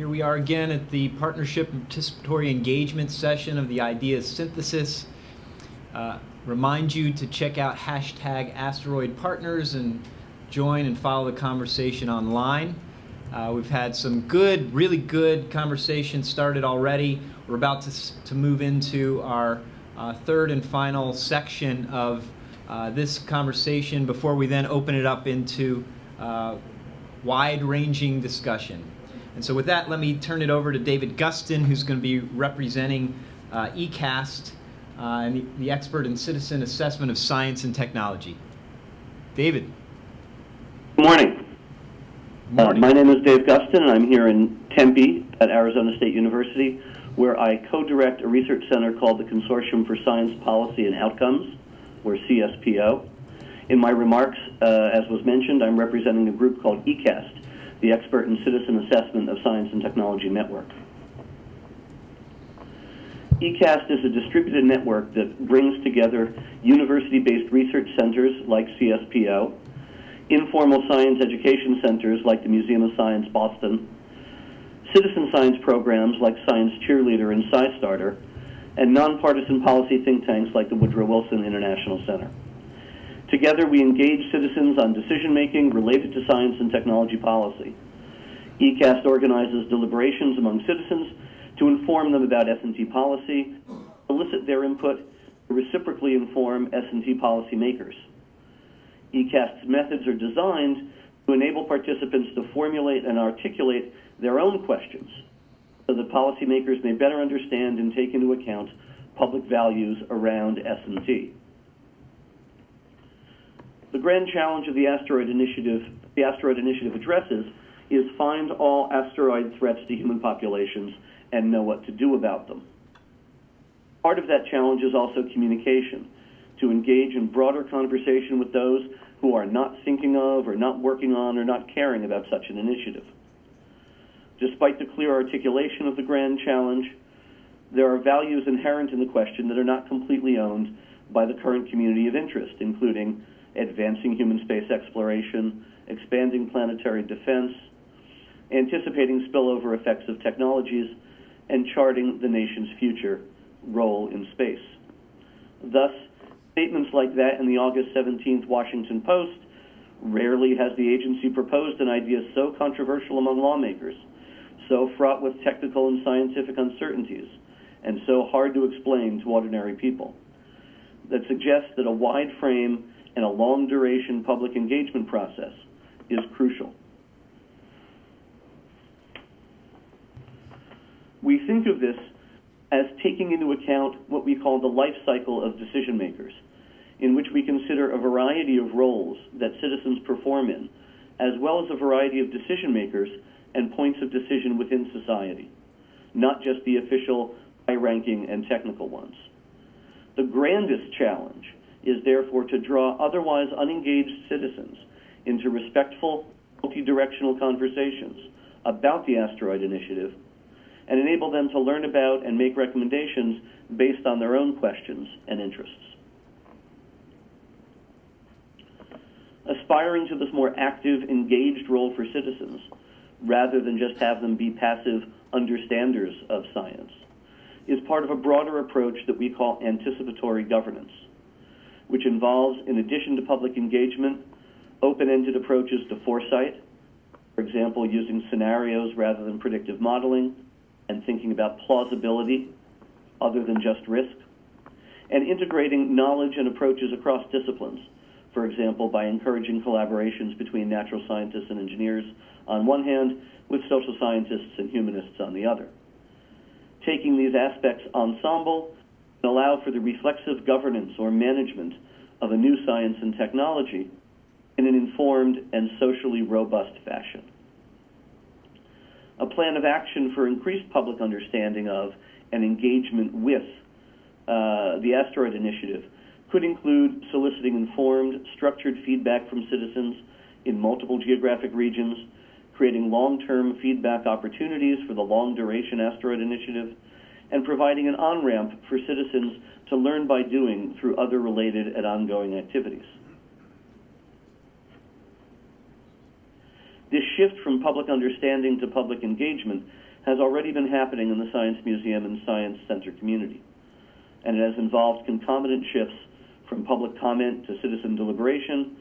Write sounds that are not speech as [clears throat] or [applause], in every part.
Here we are again at the Partnership Participatory Engagement session of the Ideas Synthesis. Uh, remind you to check out hashtag asteroid partners and join and follow the conversation online. Uh, we've had some good, really good conversation started already. We're about to, to move into our uh, third and final section of uh, this conversation before we then open it up into uh, wide-ranging discussion. And so with that, let me turn it over to David Guston, who's going to be representing uh, ECAST uh, and the, the, expert in citizen assessment of science and technology. David. Good morning. morning. Uh, my name is Dave Guston, and I'm here in Tempe at Arizona State University, where I co-direct a research center called the Consortium for Science Policy and Outcomes, or CSPO. In my remarks, uh, as was mentioned, I'm representing a group called ECAST, the Expert and Citizen Assessment of Science and Technology Network. ECAST is a distributed network that brings together university-based research centers like CSPO, informal science education centers like the Museum of Science Boston, citizen science programs like Science Cheerleader and SciStarter, and nonpartisan policy think tanks like the Woodrow Wilson International Center. Together, we engage citizens on decision making related to science and technology policy. ECAST organizes deliberations among citizens to inform them about S&T policy, elicit their input, to reciprocally inform S&T policymakers. ECAST's methods are designed to enable participants to formulate and articulate their own questions so that policymakers may better understand and take into account public values around S&T. The grand challenge of the asteroid initiative, the asteroid initiative addresses, is find all asteroid threats to human populations and know what to do about them. Part of that challenge is also communication, to engage in broader conversation with those who are not thinking of or not working on or not caring about such an initiative. Despite the clear articulation of the grand challenge, there are values inherent in the question that are not completely owned by the current community of interest, including advancing human space exploration, expanding planetary defense, anticipating spillover effects of technologies, and charting the nation's future role in space. Thus, statements like that in the August 17th Washington Post rarely has the agency proposed an idea so controversial among lawmakers, so fraught with technical and scientific uncertainties, and so hard to explain to ordinary people, that suggests that a wide frame and a long duration public engagement process is crucial. We think of this as taking into account what we call the life cycle of decision makers, in which we consider a variety of roles that citizens perform in, as well as a variety of decision makers and points of decision within society, not just the official, high ranking, and technical ones. The grandest challenge is therefore to draw otherwise unengaged citizens into respectful, multi-directional conversations about the asteroid initiative and enable them to learn about and make recommendations based on their own questions and interests. Aspiring to this more active, engaged role for citizens, rather than just have them be passive understanders of science, is part of a broader approach that we call anticipatory governance which involves, in addition to public engagement, open-ended approaches to foresight, for example, using scenarios rather than predictive modeling, and thinking about plausibility other than just risk, and integrating knowledge and approaches across disciplines, for example, by encouraging collaborations between natural scientists and engineers on one hand, with social scientists and humanists on the other. Taking these aspects ensemble and allow for the reflexive governance or management of a new science and technology in an informed and socially robust fashion. A plan of action for increased public understanding of and engagement with uh, the asteroid initiative could include soliciting informed, structured feedback from citizens in multiple geographic regions, creating long-term feedback opportunities for the long-duration asteroid initiative, and providing an on-ramp for citizens to learn by doing through other related and ongoing activities. This shift from public understanding to public engagement has already been happening in the Science Museum and Science Center community. And it has involved concomitant shifts from public comment to citizen deliberation,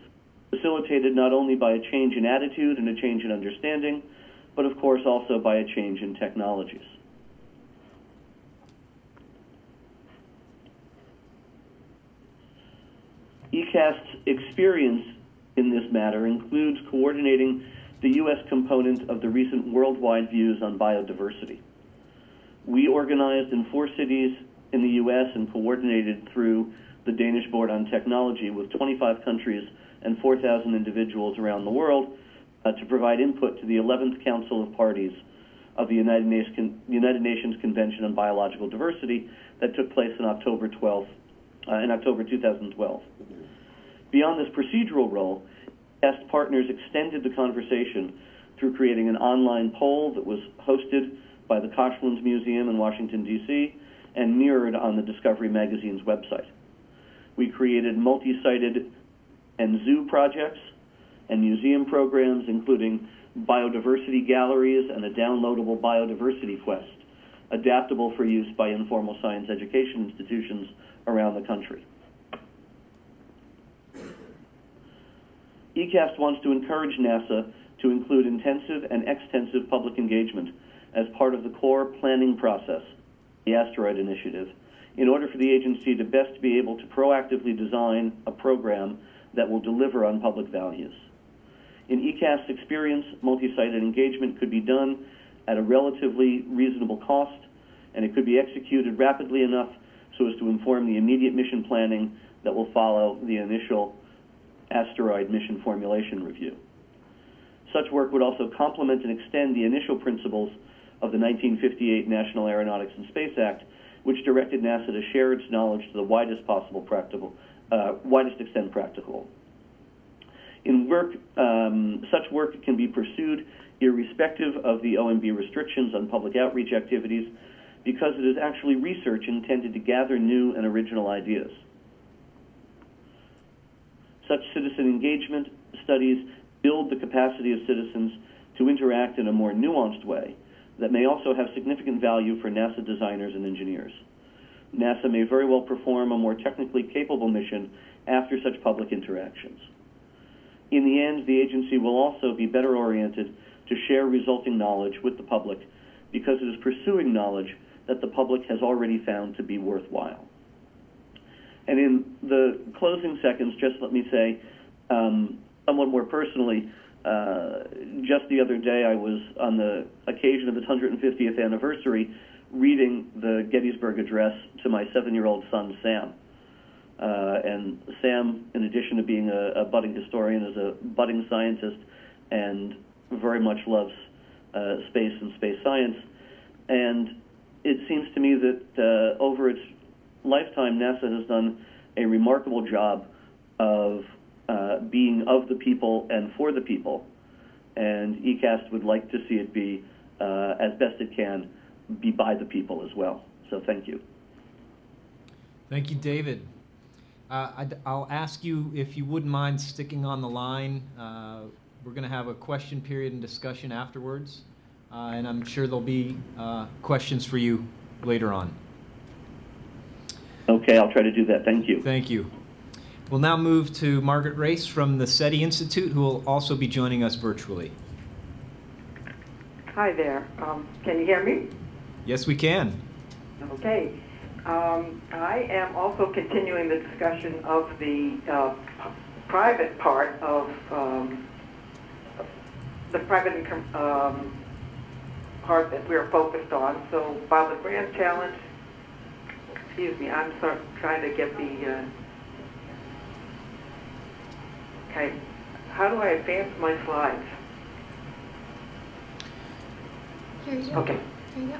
facilitated not only by a change in attitude and a change in understanding, but of course also by a change in technologies. ECAST's experience in this matter includes coordinating the U.S. component of the recent worldwide views on biodiversity. We organized in four cities in the U.S. and coordinated through the Danish Board on Technology with 25 countries and 4,000 individuals around the world uh, to provide input to the 11th Council of Parties of the United, United Nations Convention on Biological Diversity that took place in October 12, uh, in October 2012. Beyond this procedural role, ECAST partners extended the conversation through creating an online poll that was hosted by the Koshlands Museum in Washington, D.C., and mirrored on the Discovery Magazine's website. We created multi sited and zoo projects and museum programs, including biodiversity galleries and a downloadable biodiversity quest, adaptable for use by informal science education institutions around the country. ECAST wants to encourage NASA to include intensive and extensive public engagement as part of the core planning process, the Asteroid Initiative, in order for the agency to best be able to proactively design a program that will deliver on public values. In ECAST's experience, multi-sited engagement could be done at a relatively reasonable cost, and it could be executed rapidly enough so as to inform the immediate mission planning that will follow the initial asteroid mission formulation review. Such work would also complement and extend the initial principles of the 1958 National Aeronautics and Space Act, which directed NASA to share its knowledge to the widest possible practical, uh, widest extent practical. In work, um, such work can be pursued irrespective of the OMB restrictions on public outreach activities because it is actually research intended to gather new and original ideas. Such citizen engagement studies build the capacity of citizens to interact in a more nuanced way that may also have significant value for NASA designers and engineers. NASA may very well perform a more technically capable mission after such public interactions. In the end, the agency will also be better oriented to share resulting knowledge with the public because it is pursuing knowledge that the public has already found to be worthwhile. And in the closing seconds, just let me say, um, somewhat more personally, uh, just the other day I was on the occasion of its 150th anniversary reading the Gettysburg Address to my seven year old son, Sam. Uh, and Sam, in addition to being a, a, budding historian, is a budding scientist and very much loves uh, space and space science. And it seems to me that uh, over its lifetime, NASA has done a remarkable job of uh, being of the people and for the people. And ECAST would like to see it be, uh, as best it can, be by the people as well. So thank you. Thank you, David. Uh, i will ask you if you wouldn't mind sticking on the line. Uh, we're going to have a question period and discussion afterwards, uh, and I'm sure there'll be uh, questions for you later on. Okay, I'll try to do that. Thank you. Thank you. We'll now move to Margaret Race from the SETI Institute, who will also be joining us virtually. Hi there. Um, can you hear me? Yes, we can. Okay. Um, I am also continuing the discussion of the uh, private part of um, the private um, part that we're focused on. So while the grand challenge excuse me, I'm sort of trying to get the, uh, okay, how do I advance my slides? Here you go. Okay. There you go.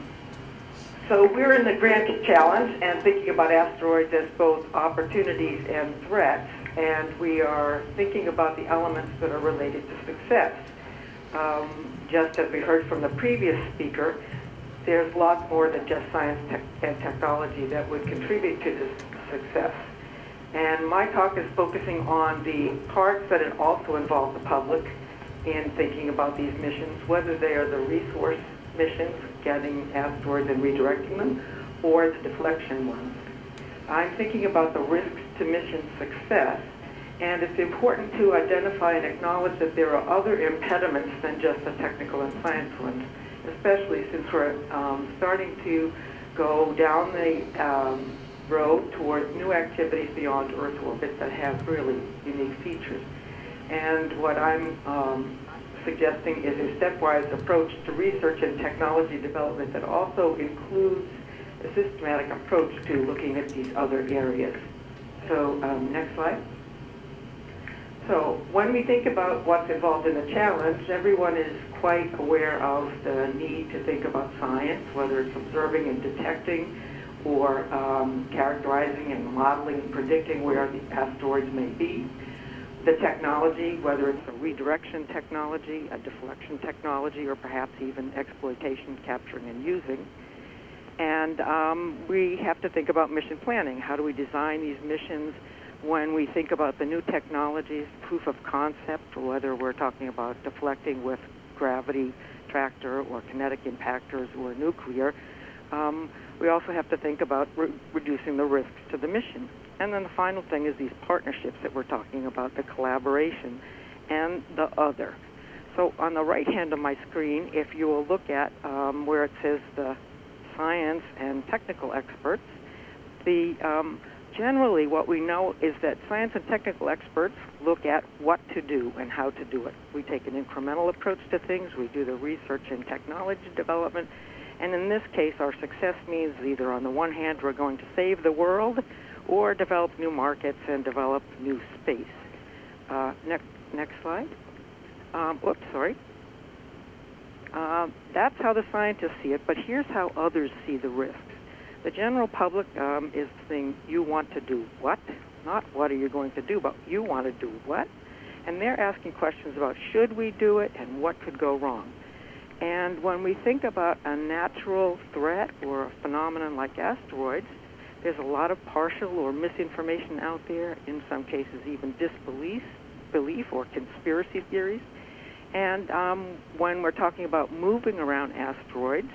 So we're in the Grand Challenge and thinking about asteroids as both opportunities and threats, and we are thinking about the elements that are related to success. Um, just as we heard from the previous speaker, there's lots more than just science and technology that would contribute to this success. And my talk is focusing on the parts that also involve the public in thinking about these missions, whether they are the resource missions, getting asteroids and redirecting them, or the deflection ones. I'm thinking about the risks to mission success, and it's important to identify and acknowledge that there are other impediments than just the technical and science ones, especially since we're um, starting to go down the um, road towards new activities beyond Earth orbit that have really unique features. And what I'm um, suggesting is a stepwise approach to research and technology development that also includes a systematic approach to looking at these other areas. So um, next slide. So when we think about what's involved in the challenge, everyone is quite aware of the need to think about science, whether it's observing and detecting or um, characterizing and modeling and predicting where the asteroids may be. The technology, whether it's a redirection technology, a deflection technology, or perhaps even exploitation, capturing, and using. And um, we have to think about mission planning. How do we design these missions when we think about the new technologies, proof of concept, whether we're talking about deflecting with gravity tractor or kinetic impactors or nuclear? Um, we also have to think about re- reducing the risks to the mission. And then the final thing is these partnerships that we're talking about, the collaboration and the other. So on the right hand of my screen, if you will look at um, where it says the science and technical experts. The um, generally what we know is that science and technical experts look at what to do and how to do it. We take an incremental approach to things. We do the research and technology development. And in this case, our success means either on the one hand we're going to save the world or develop new markets and develop new space. Uh, next, next slide. Um, oops, sorry. Um, that's how the scientists see it, but here's how others see the risks. The general public um, is saying, you want to do what? Not what are you going to do, but you want to do what? And they're asking questions about should we do it and what could go wrong. And when we think about a natural threat or a phenomenon like asteroids, there's a lot of partial or misinformation out there, in some cases even disbelief belief or conspiracy theories. And um, when we're talking about moving around asteroids,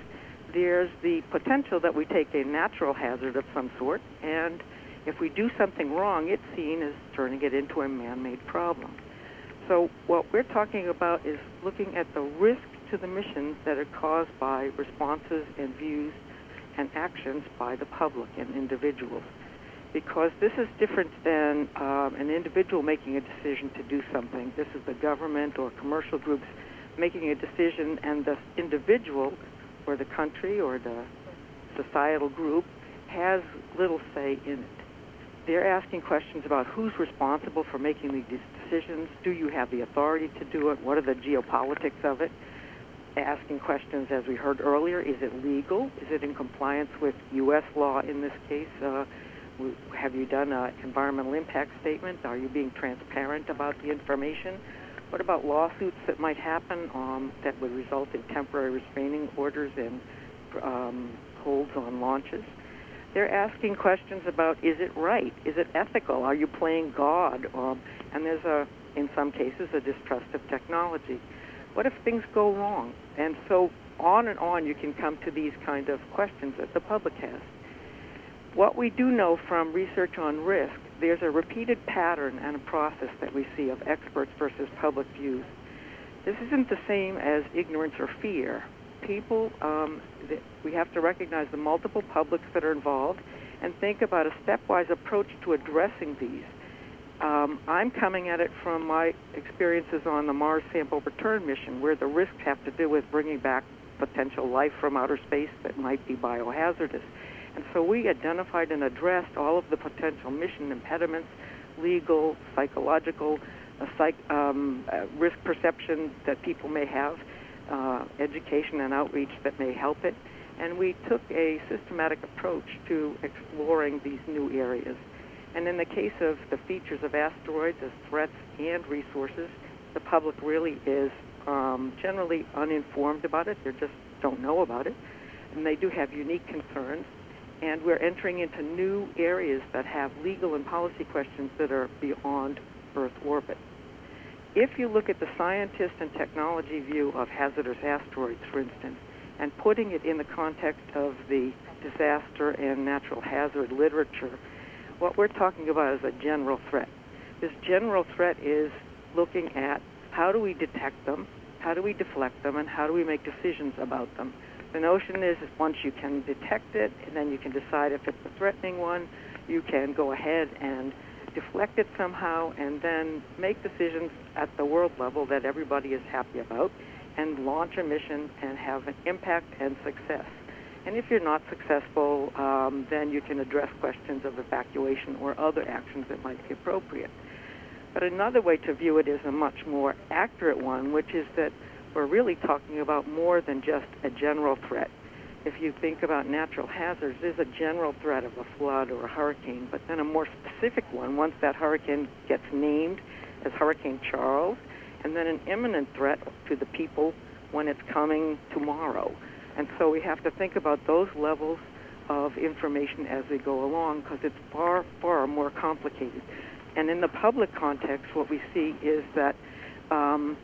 there's the potential that we take a natural hazard of some sort, and if we do something wrong, it's seen as turning it into a man-made problem. So what we're talking about is looking at the risk to the missions that are caused by responses and views and actions by the public and individuals because this is different than um, an individual making a decision to do something. This is the government or commercial groups making a decision, and the individual or the country or the societal group has little say in it. They're asking questions about who's responsible for making these decisions. Do you have the authority to do it? What are the geopolitics of it? Asking questions, as we heard earlier, is it legal? Is it in compliance with U.S. law in this case? Uh, have you done an environmental impact statement? Are you being transparent about the information? What about lawsuits that might happen um, that would result in temporary restraining orders and um, holds on launches? They're asking questions about is it right? Is it ethical? Are you playing God? Um, and there's a, in some cases, a distrust of technology. What if things go wrong? And so on and on you can come to these kind of questions that the public has. What we do know from research on risk, there's a repeated pattern and a process that we see of experts versus public views. This isn't the same as ignorance or fear. People, um, we have to recognize the multiple publics that are involved and think about a stepwise approach to addressing these. Um, I'm coming at it from my experiences on the Mars sample return mission, where the risks have to do with bringing back potential life from outer space that might be biohazardous. And so we identified and addressed all of the potential mission impediments, legal, psychological, uh, psych, um, uh, risk perception that people may have, uh, education and outreach that may help it. And we took a systematic approach to exploring these new areas. And in the case of the features of asteroids as threats and resources, the public really is um, generally uninformed about it. They just don't know about it. And they do have unique concerns and we're entering into new areas that have legal and policy questions that are beyond Earth orbit. If you look at the scientist and technology view of hazardous asteroids, for instance, and putting it in the context of the disaster and natural hazard literature, what we're talking about is a general threat. This general threat is looking at how do we detect them, how do we deflect them, and how do we make decisions about them. The notion is, is once you can detect it, and then you can decide if it's a threatening one, you can go ahead and deflect it somehow, and then make decisions at the world level that everybody is happy about, and launch a mission and have an impact and success. And if you're not successful, um, then you can address questions of evacuation or other actions that might be appropriate. But another way to view it is a much more accurate one, which is that we're really talking about more than just a general threat. If you think about natural hazards, there's a general threat of a flood or a hurricane, but then a more specific one once that hurricane gets named as Hurricane Charles, and then an imminent threat to the people when it's coming tomorrow. And so we have to think about those levels of information as we go along because it's far, far more complicated. And in the public context, what we see is that um,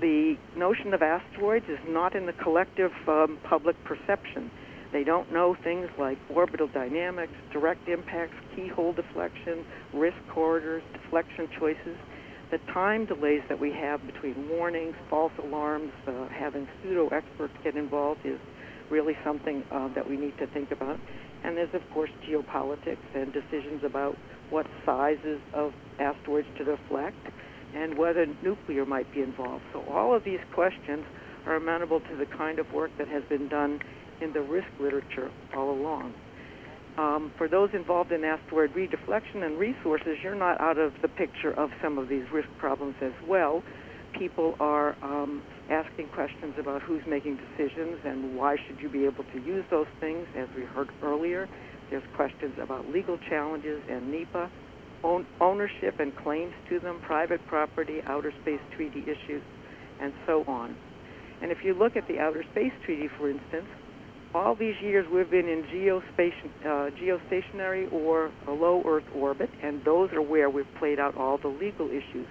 the notion of asteroids is not in the collective um, public perception. They don't know things like orbital dynamics, direct impacts, keyhole deflection, risk corridors, deflection choices. The time delays that we have between warnings, false alarms, uh, having pseudo experts get involved is really something uh, that we need to think about. And there's, of course, geopolitics and decisions about what sizes of asteroids to deflect and whether nuclear might be involved. So all of these questions are amenable to the kind of work that has been done in the risk literature all along. Um, for those involved in asteroid redeflection and resources, you're not out of the picture of some of these risk problems as well. People are um, asking questions about who's making decisions and why should you be able to use those things, as we heard earlier. There's questions about legal challenges and NEPA own, ownership and claims to them, private property, outer space treaty issues, and so on. And if you look at the outer space treaty, for instance, all these years we've been in geospation, uh, geostationary or low Earth orbit, and those are where we've played out all the legal issues.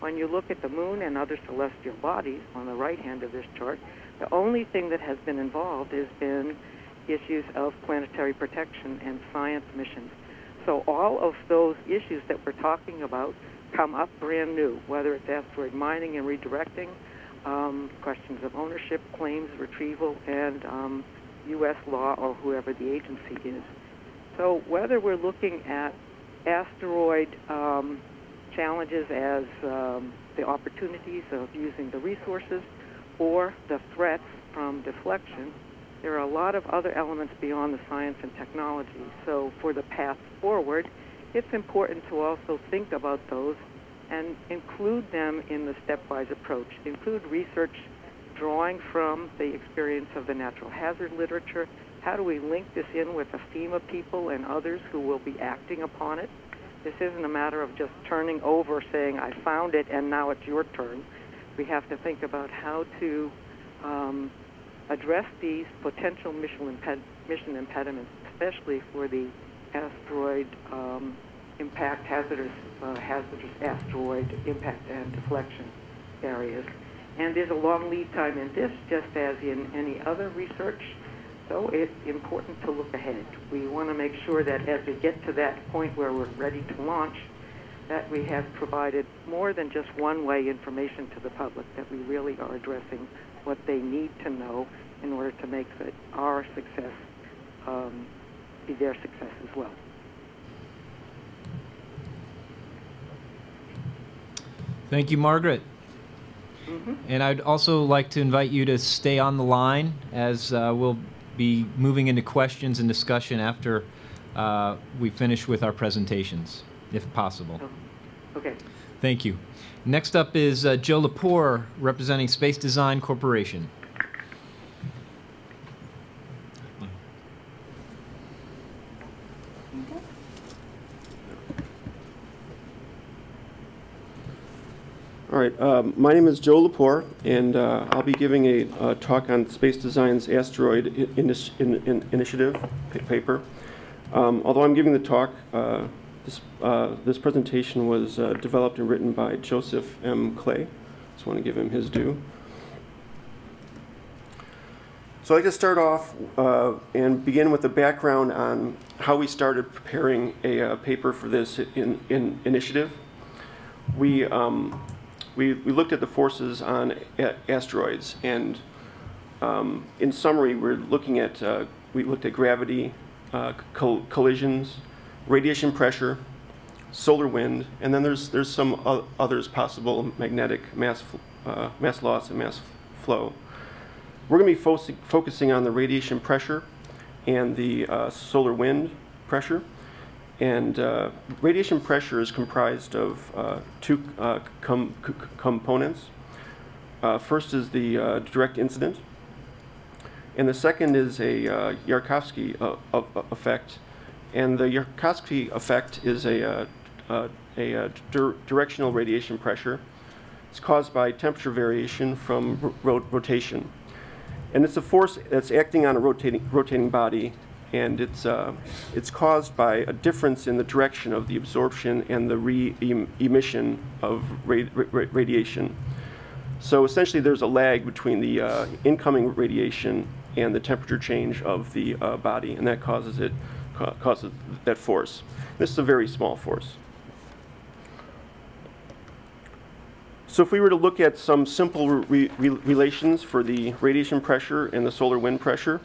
When you look at the moon and other celestial bodies on the right hand of this chart, the only thing that has been involved has been issues of planetary protection and science missions. So all of those issues that we're talking about come up brand new, whether it's asteroid mining and redirecting, um, questions of ownership, claims, retrieval, and um, U.S. law or whoever the agency is. So whether we're looking at asteroid um, challenges as um, the opportunities of using the resources or the threats from deflection, there are a lot of other elements beyond the science and technology. So for the path forward, it's important to also think about those and include them in the stepwise approach. Include research drawing from the experience of the natural hazard literature. How do we link this in with the FEMA people and others who will be acting upon it? This isn't a matter of just turning over saying, I found it and now it's your turn. We have to think about how to um, address these potential mission, imped- mission impediments, especially for the asteroid um, impact hazardous uh, hazardous asteroid impact and deflection areas. And there's a long lead time in this, just as in any other research. So it's important to look ahead. We want to make sure that as we get to that point where we're ready to launch, that we have provided more than just one-way information to the public, that we really are addressing what they need to know in order to make the, our success um, be their success as well. Thank you, Margaret. Mm-hmm. And I'd also like to invite you to stay on the line as uh, we'll be moving into questions and discussion after uh, we finish with our presentations, if possible. Okay. Thank you. Next up is uh, Joe Lepore, representing Space Design Corporation. All right, um, my name is Joe Lepore, and uh, I'll be giving a talk on Space Design's Asteroid I- Initi- in- in- Initiative paper. Um, Although I'm giving the talk, uh, this uh, this presentation was uh, developed and written by Joseph M. Clay. Just want to give him his due. So I'd like to start off uh, and begin with a background on how we started preparing a uh, paper for this in, in initiative. We, um, we, we looked at the forces on asteroids, and um, in summary, we're looking at, uh, we looked at gravity, uh, col- collisions, radiation pressure, solar wind, and then there's, there's some others possible, magnetic mass, uh, mass loss and mass flow. We're going to be fo- focusing on the radiation pressure and the uh, solar wind pressure. And uh, radiation pressure is comprised of uh, two uh, com- components. Uh, first is the direct incident, and the second is a Yarkovsky effect. And the Yarkovsky effect is a, uh, uh, a uh, dir- directional radiation pressure. It's caused by temperature variation from ro- rotation. And it's a force that's acting on a rotating, rotating body, and it's, uh, it's caused by a difference in the direction of the absorption and the re-emission of ra- ra- radiation. So essentially, there's a lag between the uh, incoming radiation and the temperature change of the uh, body, and that causes it causes that force. This is a very small force. So if we were to look at some simple re- re- relations for the radiation pressure and the solar wind pressure,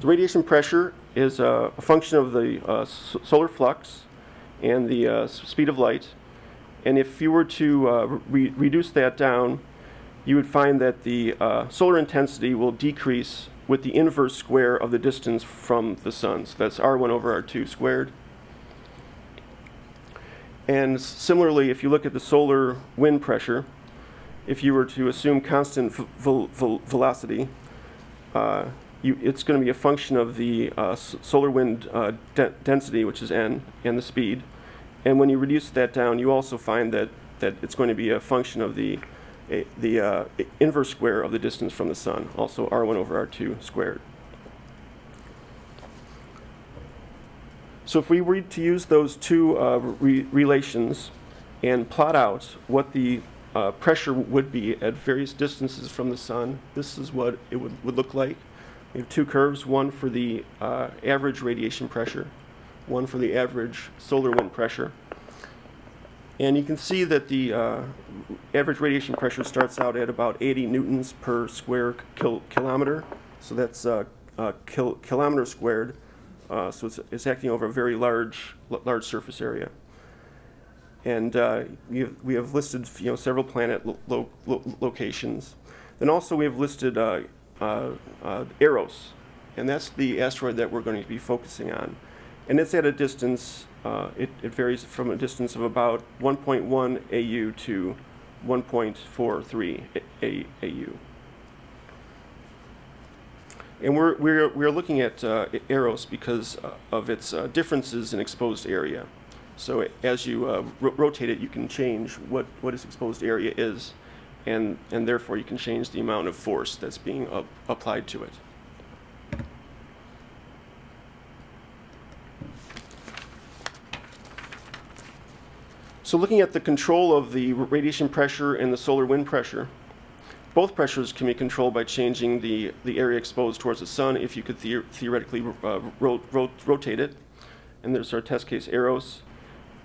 the radiation pressure is a, a function of the uh, solar flux and the uh, speed of light. And if you were to uh, re- reduce that down, you would find that the uh, solar intensity will decrease with the inverse square of the distance from the sun. So that's R1 over R2 squared. And similarly, if you look at the solar wind pressure, if you were to assume constant velocity, uh, you, it's going to be a function of the uh, solar wind uh, de- density, which is n, and the speed. And when you reduce that down, you also find that, that it's going to be a function of the, a, the uh, inverse square of the distance from the sun, also r1 over r2 squared. So if we were to use those two uh, re- relations and plot out what the uh, pressure would be at various distances from the sun, this is what it would, would look like. We have two curves, one for the uh, average radiation pressure, one for the average solar wind pressure. And you can see that the uh, average radiation pressure starts out at about 80 newtons per square kil- kilometer. So that's uh, uh, kil- kilometer squared. Uh, so it's, it's acting over a very large, large surface area. And uh, we, have, we have listed you know, several planet lo- lo- lo- locations. Then also we have listed uh, uh, Eros, and that's the asteroid that we're going to be focusing on. And it's at a distance, uh, it, it varies from a distance of about 1.1 AU to 1.43 A- A- AU. And we're, we're, we're looking at uh, Eros because uh, of its uh, differences in exposed area. So as you uh, ro- rotate it, you can change what, what its exposed area is, and, and therefore you can change the amount of force that's being uh, applied to it. So looking at the control of the radiation pressure and the solar wind pressure, both pressures can be controlled by changing the, the area exposed towards the sun if you could the, theoretically uh, ro ro rotate it. And there's our test case Eros.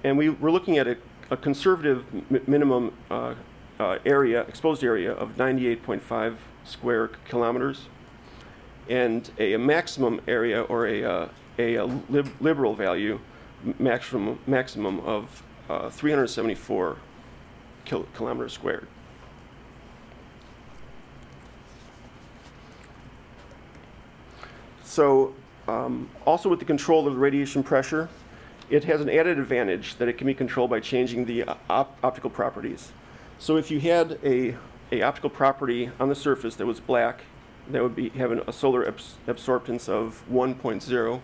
And we, we're looking at a, a conservative minimum uh, uh, area, exposed area of 98.5 square kilometers, and a, a maximum area or a, uh, a, a lib liberal value, maximum, maximum of uh, 374 kil kilometers squared. So um, also with the control of the radiation pressure, it has an added advantage that it can be controlled by changing the op optical properties. So if you had a, a optical property on the surface that was black, that would be having a solar abs absorptance of 1.0.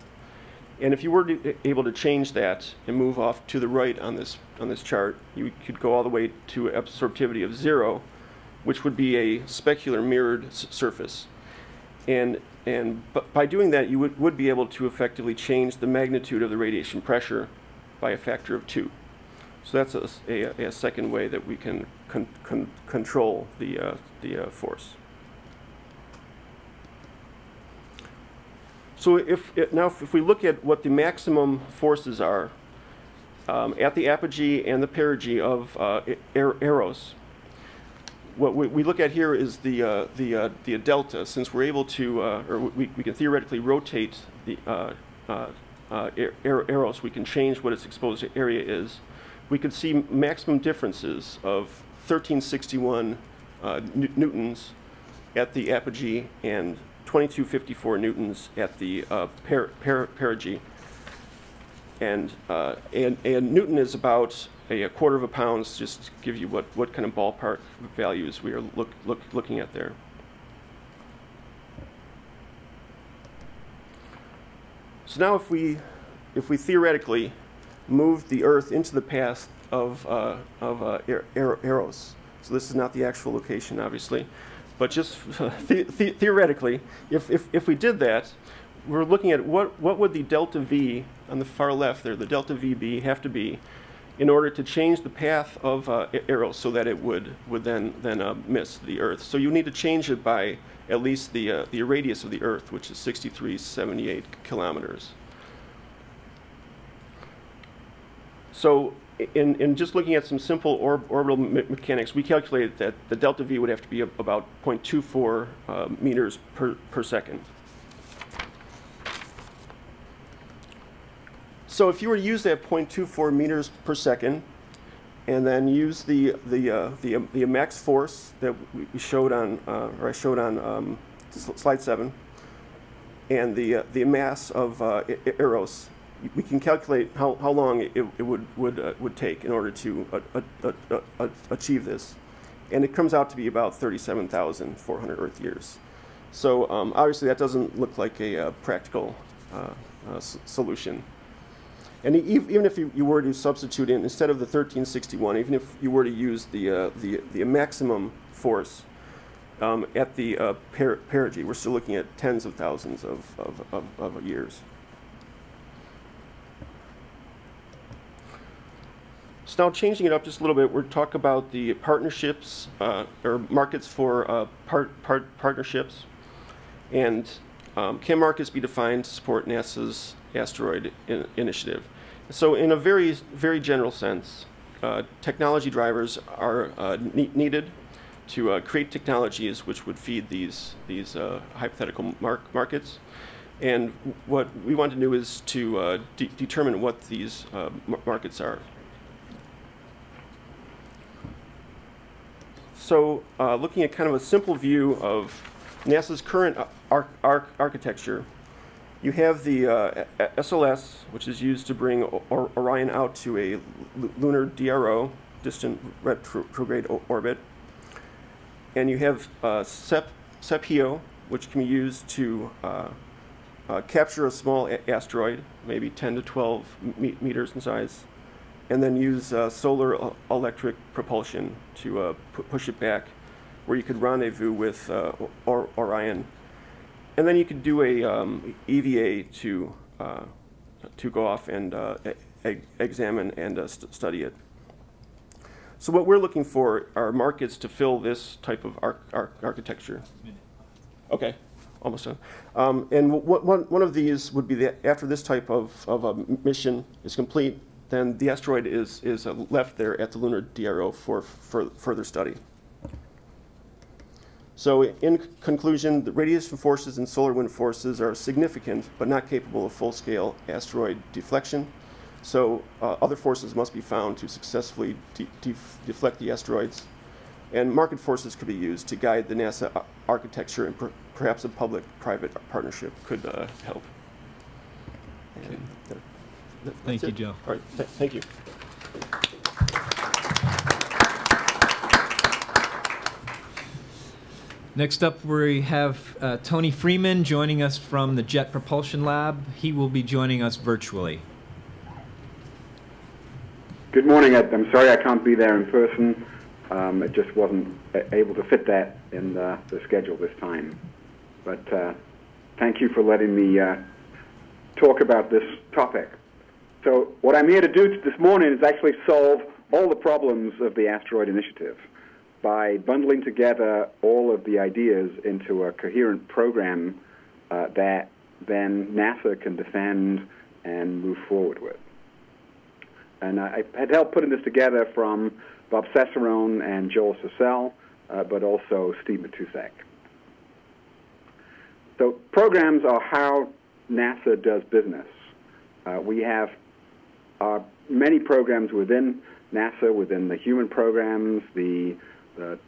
And if you were to, able to change that and move off to the right on this, on this chart, you could go all the way to absorptivity of zero, which would be a specular mirrored surface. And, and by doing that, you would, would be able to effectively change the magnitude of the radiation pressure by a factor of two. So that's a, a, a second way that we can con, con, control the, uh, the uh, force. So if, it- now if we look at what the maximum forces are um, at the apogee and the perigee of uh, Eros, what we, we look at here is the, uh, the, uh, the delta, since we're able to, uh, or we, we can theoretically rotate the Er- Er- Eros, we can change what its exposed area is. We could see maximum differences of 1361 uh, newtons at the apogee and 2254 newtons at the uh, per, per, perigee. And, uh, and, and Newton is about a, a quarter of a pound, just to give you what, what kind of ballpark values we are look, look, looking at there. So now if we, if we theoretically move the Earth into the path of, uh, of uh, Er- Er- Eros, so this is not the actual location, obviously, but just [laughs] the, the, theoretically, if, if, if we did that, we're looking at what, what would the delta V on the far left there, the delta VB, have to be in order to change the path of uh, Eros so that it would, would then, then uh, miss the Earth. So you need to change it by at least the, uh, the radius of the Earth, which is 6378 kilometers. So in, in just looking at some simple orb, orbital me- mechanics, we calculated that the delta V would have to be about 0.24 uh, meters per, per second. So if you were to use that 0.24 meters per second, and then use the the uh, the, the max force that we we showed on, uh, or I showed on um, slide seven, and the uh, the mass of uh, Eros, we can calculate how, how long it, it would would uh, would take in order to uh, uh, uh, uh, achieve this, and it comes out to be about 37,400 Earth years. So um, obviously that doesn't look like a practical solution. And even if you, you were to substitute in, instead of the 1361, even if you were to use the, uh, the, the maximum force um, at the uh, per- perigee, we're still looking at tens of thousands of, of, of, of years. So now changing it up just a little bit, we're talk about the partnerships uh, or markets for uh, part, part, partnerships. And um, can markets be defined to support NASA's asteroid in- initiative? So, in a very, very general sense, uh, technology drivers are uh, ne- needed to uh, create technologies which would feed these, these uh, hypothetical mar- markets. And what we want to do is to de- determine what these markets are. So, uh, looking at kind of a simple view of NASA's current ar- ar- architecture, you have the uh, SLS, which is used to bring O- Or- Orion out to a lunar DRO, distant retrograde orbit. And you have uh, SEP, SEPHEO, which can be used to uh, uh, capture a small a- asteroid, maybe 10 to 12 me- meters in size, and then use uh, solar electric propulsion to uh, pu- push it back, where you could rendezvous with uh, or- Orion. And then you could do a um, EVA to, uh, to go off and uh, e- examine and uh, st- study it. So what we're looking for are markets to fill this type of arch- arch- architecture. Okay, almost done. Um, and one, one of these would be that after this type of, of a mission is complete, then the asteroid is, is uh, left there at the lunar DRO for, for further study. So in conclusion, the radiation forces and solar wind forces are significant but not capable of full-scale asteroid deflection. So uh, other forces must be found to successfully de- def- deflect the asteroids. And market forces could be used to guide the NASA architecture and per- perhaps a public-private partnership could uh, help. That- that- Thank you, it. Joe. All right, th- thank you. Next up, we have uh, Tony Freeman joining us from the Jet Propulsion Lab. He will be joining us virtually. Good morning. Ed. I'm sorry I can't be there in person. Um, it just wasn't able to fit that in the, the schedule this time. But uh, thank you for letting me uh, talk about this topic. So, what I'm here to do this morning is actually solve all the problems of the asteroid initiative by bundling together all of the ideas into a coherent program uh, that then NASA can defend and move forward with. And I had help putting this together from Bob Cesarone and Joel Sercel, uh, but also Steve Matousek. So programs are how NASA does business. Uh, we have uh, many programs within NASA, within the human programs, the, the,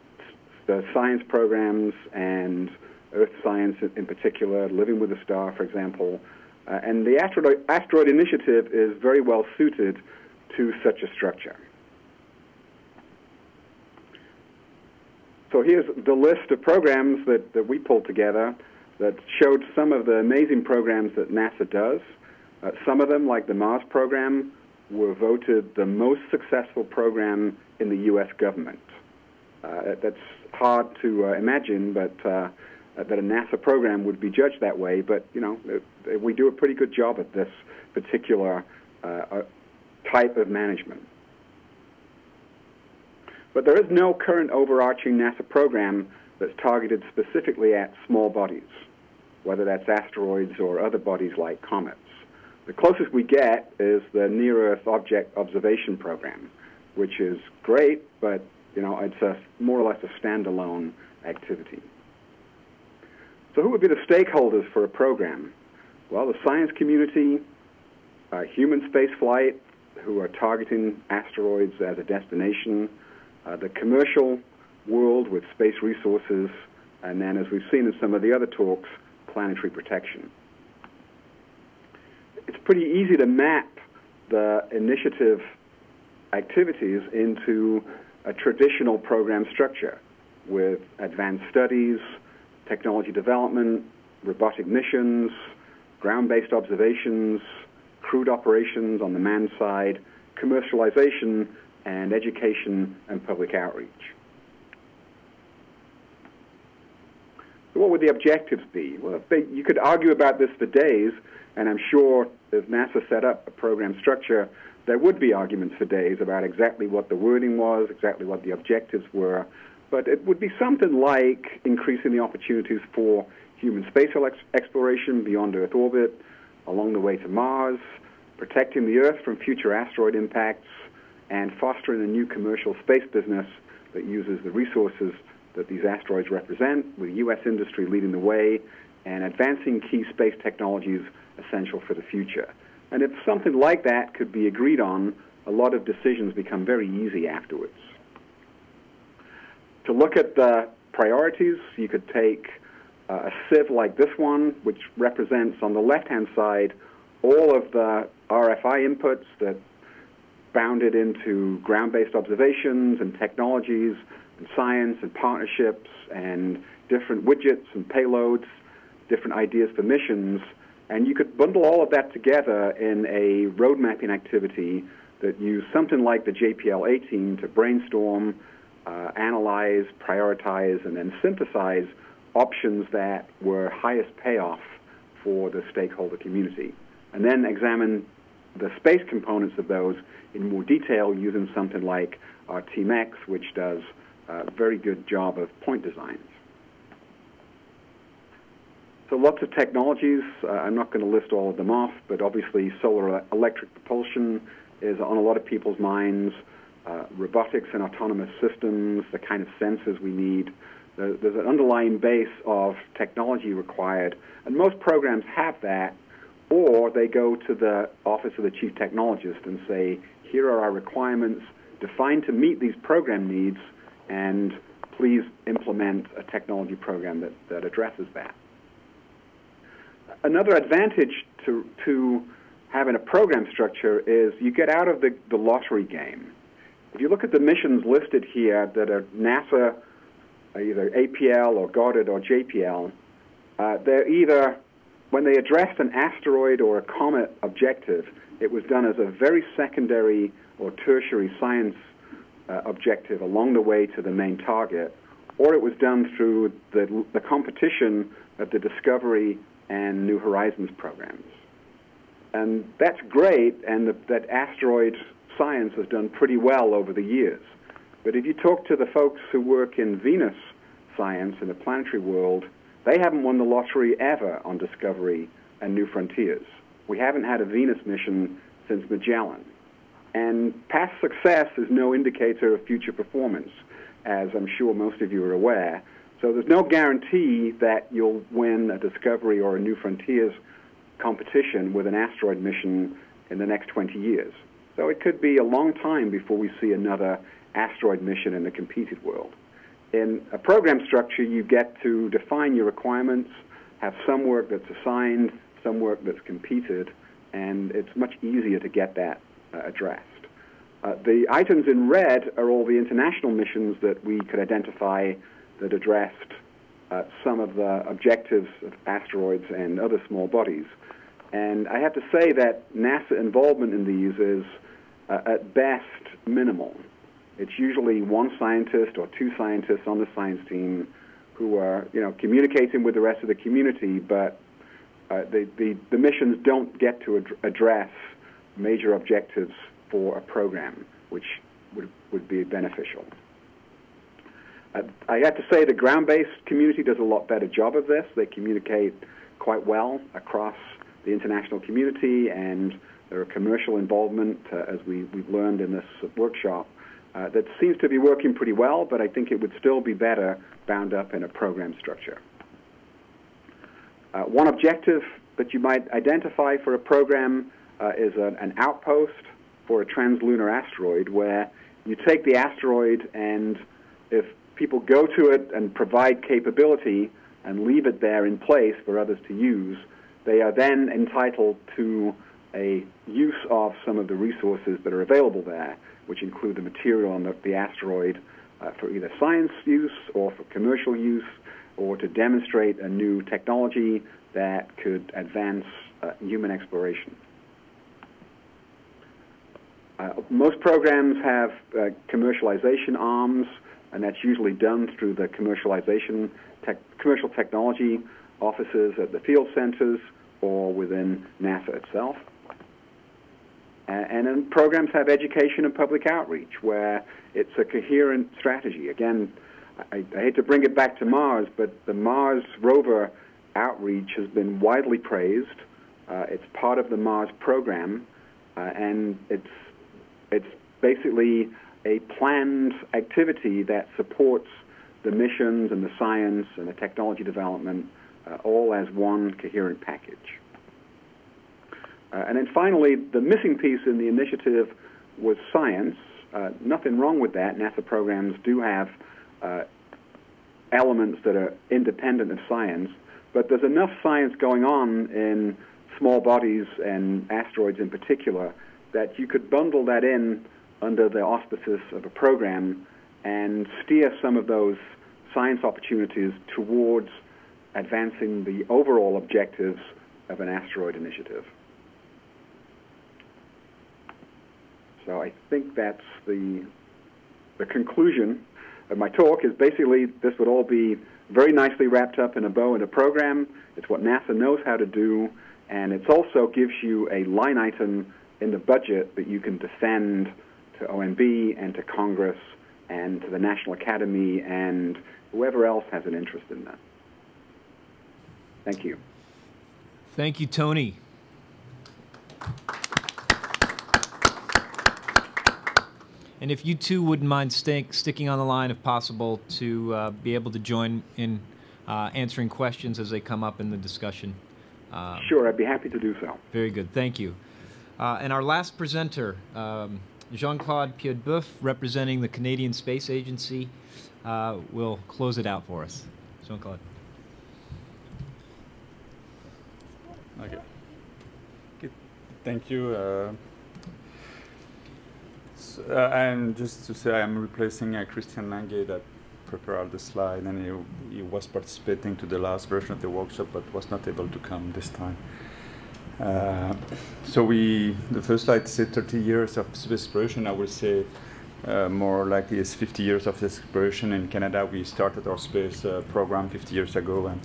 the science programs, and Earth science in particular, Living with a Star, for example. Uh, and the asteroid, asteroid Initiative is very well suited to such a structure. So here's the list of programs that, that we pulled together that showed some of the amazing programs that NASA does. Uh, some of them, like the Mars program, were voted the most successful program in the U.S. government. Uh, that's hard to uh, imagine, but uh, that a NASA program would be judged that way. But you know, uh, we do a pretty good job at this particular uh, type of management. But there is no current overarching NASA program that's targeted specifically at small bodies, whether that's asteroids or other bodies like comets. The closest we get is the Near Earth Object Observation Program, which is great, but you know it's a more or less a standalone activity. So, who would be the stakeholders for a program? Well, the science community, uh, human spaceflight, who are targeting asteroids as a destination, uh, the commercial world with space resources, and then, as we've seen in some of the other talks, planetary protection. It's pretty easy to map the initiative activities into a traditional program structure with advanced studies, technology development, robotic missions, ground-based observations, crewed operations on the manned side, commercialization, and education and public outreach. So what would the objectives be? Well, they, you could argue about this for days, and I'm sure if NASA set up a program structure, there would be arguments for days about exactly what the wording was, exactly what the objectives were, but it would be something like increasing the opportunities for human space exploration beyond Earth orbit, along the way to Mars, protecting the Earth from future asteroid impacts, and fostering a new commercial space business that uses the resources that these asteroids represent, with U.S. industry leading the way, and advancing key space technologies essential for the future. And if something like that could be agreed on, a lot of decisions become very easy afterwards. To look at the priorities, you could take uh, a sieve like this one, which represents on the left-hand side all of the RFI inputs that bounded into ground-based observations and technologies and science and partnerships and different widgets and payloads, different ideas for missions. And you could bundle all of that together in a road mapping activity that used something like the JPL A-Team to brainstorm, uh, analyze, prioritize, and then synthesize options that were highest payoff for the stakeholder community. And then examine the space components of those in more detail using something like our TeamX, which does a very good job of point designs. So lots of technologies. Uh, I'm not going to list all of them off, but obviously solar electric propulsion is on a lot of people's minds. Uh, robotics and autonomous systems, the kind of sensors we need. There's an underlying base of technology required, and most programs have that, or they go to the Office of the Chief Technologist and say, here are our requirements defined to meet these program needs, and please implement a technology program that, that addresses that. Another advantage to, to having a program structure is you get out of the, the lottery game. If you look at the missions listed here that are NASA, either APL or Goddard or JPL, uh, they're either, when they addressed an asteroid or a comet objective, it was done as a very secondary or tertiary science uh, objective along the way to the main target, or it was done through the, the competition of the Discovery and New Horizons programs. And that's great, and the, that asteroid science has done pretty well over the years. But if you talk to the folks who work in Venus science in the planetary world, they haven't won the lottery ever on Discovery and New Frontiers. We haven't had a Venus mission since Magellan. And past success is no indicator of future performance, as I'm sure most of you are aware. So there's no guarantee that you'll win a Discovery or a New Frontiers competition with an asteroid mission in the next 20 years. So it could be a long time before we see another asteroid mission in the competed world. In a program structure, you get to define your requirements, have some work that's assigned, some work that's competed, and it's much easier to get that uh, addressed. Uh, the items in red are all the international missions that we could identify that addressed uh, some of the objectives of asteroids and other small bodies. And I have to say that NASA involvement in these is, uh, at best, minimal. It's usually one scientist or two scientists on the science team who are, you know, communicating with the rest of the community, but uh, the, the, the missions don't get to ad- address major objectives for a program, which would, would be beneficial. I have to say the ground-based community does a lot better job of this. They communicate quite well across the international community, and there are commercial involvement, uh, as we, we've learned in this workshop, uh, that seems to be working pretty well, but I think it would still be better bound up in a program structure. Uh, one objective that you might identify for a program uh, is an, an outpost for a translunar asteroid where you take the asteroid and if people go to it and provide capability and leave it there in place for others to use, they are then entitled to a use of some of the resources that are available there, which include the material on the, the asteroid uh, for either science use or for commercial use or to demonstrate a new technology that could advance uh, human exploration. Uh, most programs have uh, commercialization arms, and that's usually done through the commercialization commercial technology offices at the field centers or within NASA itself. And then programs have education and public outreach, where it's a coherent strategy. Again, I, I, hate to bring it back to Mars, but the Mars rover outreach has been widely praised. Uh, it's part of the Mars program, uh, and it's it's basically a planned activity that supports the missions and the science and the technology development uh, all as one coherent package. Uh, and then finally, the missing piece in the initiative was science. Uh, nothing wrong with that. NASA programs do have uh, elements that are independent of science, but there's enough science going on in small bodies and asteroids in particular that you could bundle that in under the auspices of a program and steer some of those science opportunities towards advancing the overall objectives of an asteroid initiative. So I think that's the the conclusion of my talk is basically this would all be very nicely wrapped up in a bow in a program. It's what NASA knows how to do, and it also gives you a line item in the budget that you can defend to OMB and to Congress and to the National Academy and whoever else has an interest in that. Thank you. Thank you, Tony. And if you two wouldn't mind stick, sticking on the line, if possible, to uh, be able to join in uh, answering questions as they come up in the discussion. Uh, sure, I'd be happy to do so. Very good, thank you. Uh, and our last presenter, um, Jean-Claude Piedboeuf, representing the Canadian Space Agency, uh, will close it out for us. Jean-Claude. Okay. okay. Thank you. Uh, so, uh, and just to say, I'm replacing uh, Christian Lange that prepared the slide, and he, he was participating to the last version of the workshop, but was not able to come this time. Uh, so we, the first slide said 30 years of space exploration. I would say uh, more likely is 50 years of exploration in Canada. We started our space uh, program 50 years ago, and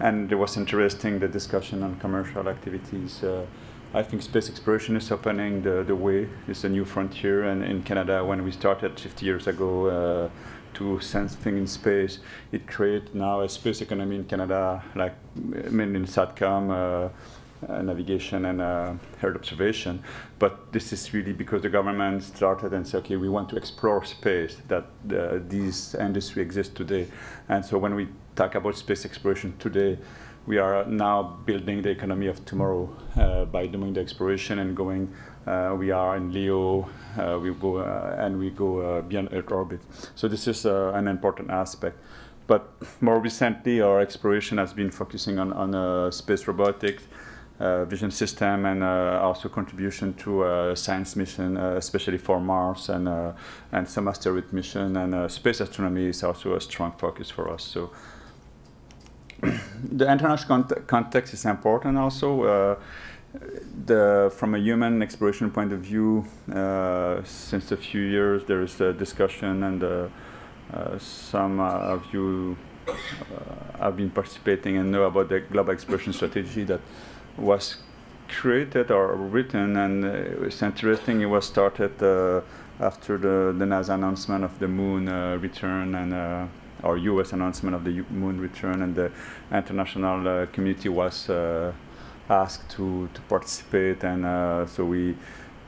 and it was interesting the discussion on commercial activities. Uh, I think space exploration is opening the, the way. It's a new frontier, and in Canada, when we started 50 years ago uh, to sense things in space, it created now a space economy in Canada, like mainly in SATCOM uh, navigation and uh, Earth observation. But this is really because the government started and said, okay, we want to explore space, that uh, this industry exists today. And so when we talk about space exploration today, we are now building the economy of tomorrow uh, by doing the exploration and going. Uh, we are in LEO, uh, we go and we go beyond Earth orbit. So this is an important aspect. But more recently, our exploration has been focusing on, on space robotics, uh, vision system and uh, also contribution to uh, science mission, especially for Mars and and some asteroid mission. And space astronomy is also a strong focus for us. So [clears throat] the international cont context is important also. The, from a human exploration point of view, uh, since a few years there is a discussion and uh, uh, some of you have been participating and know about the global exploration strategy that was created or written, and uh, it's interesting. It was started uh, after the, the NASA announcement of the moon uh, return and uh, our U.S. announcement of the U moon return, and the international uh, community was uh, asked to to participate, and so we.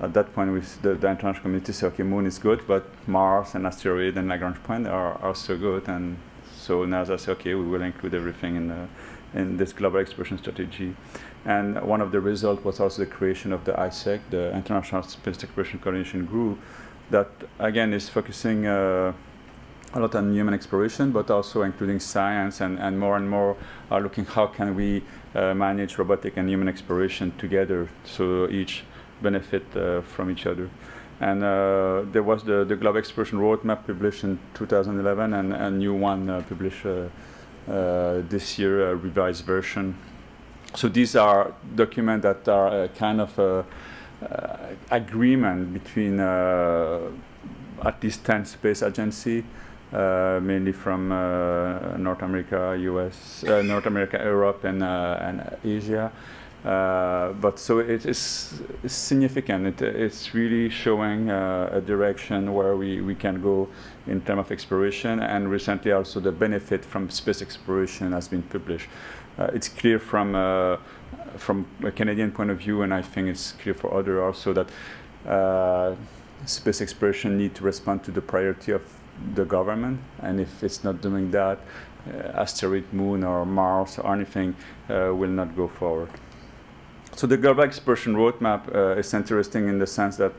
At that point, we, the, the international community said, "Okay, Moon is good, but Mars and asteroid and Lagrange point are also good." And so NASA said, "Okay, we will include everything in the, in this global exploration strategy." And one of the results was also the creation of the ISEC, the International Space Exploration Coordination Group, that again is focusing uh, a lot on human exploration, but also including science and, and more and more are looking how can we uh, manage robotic and human exploration together so each benefit uh, from each other. And uh, there was the, the Global Exploration Roadmap published in 2011 and a new one uh, published uh, this year, a revised version so these are documents that are a kind of a, uh, agreement between uh, at least 10 space agency, uh, mainly from uh, North America, US, uh, North America, Europe, and, uh, and Asia. but so it is significant. It, it's really showing a direction where we, we can go in terms of exploration, and recently also the benefit from space exploration has been published. Uh, it's clear from uh, from a Canadian point of view, and I think it's clear for others also that uh, space exploration need to respond to the priority of the government, and if it's not doing that, asteroid, moon, or Mars or anything will not go forward. So the global exploration roadmap uh, is interesting in the sense that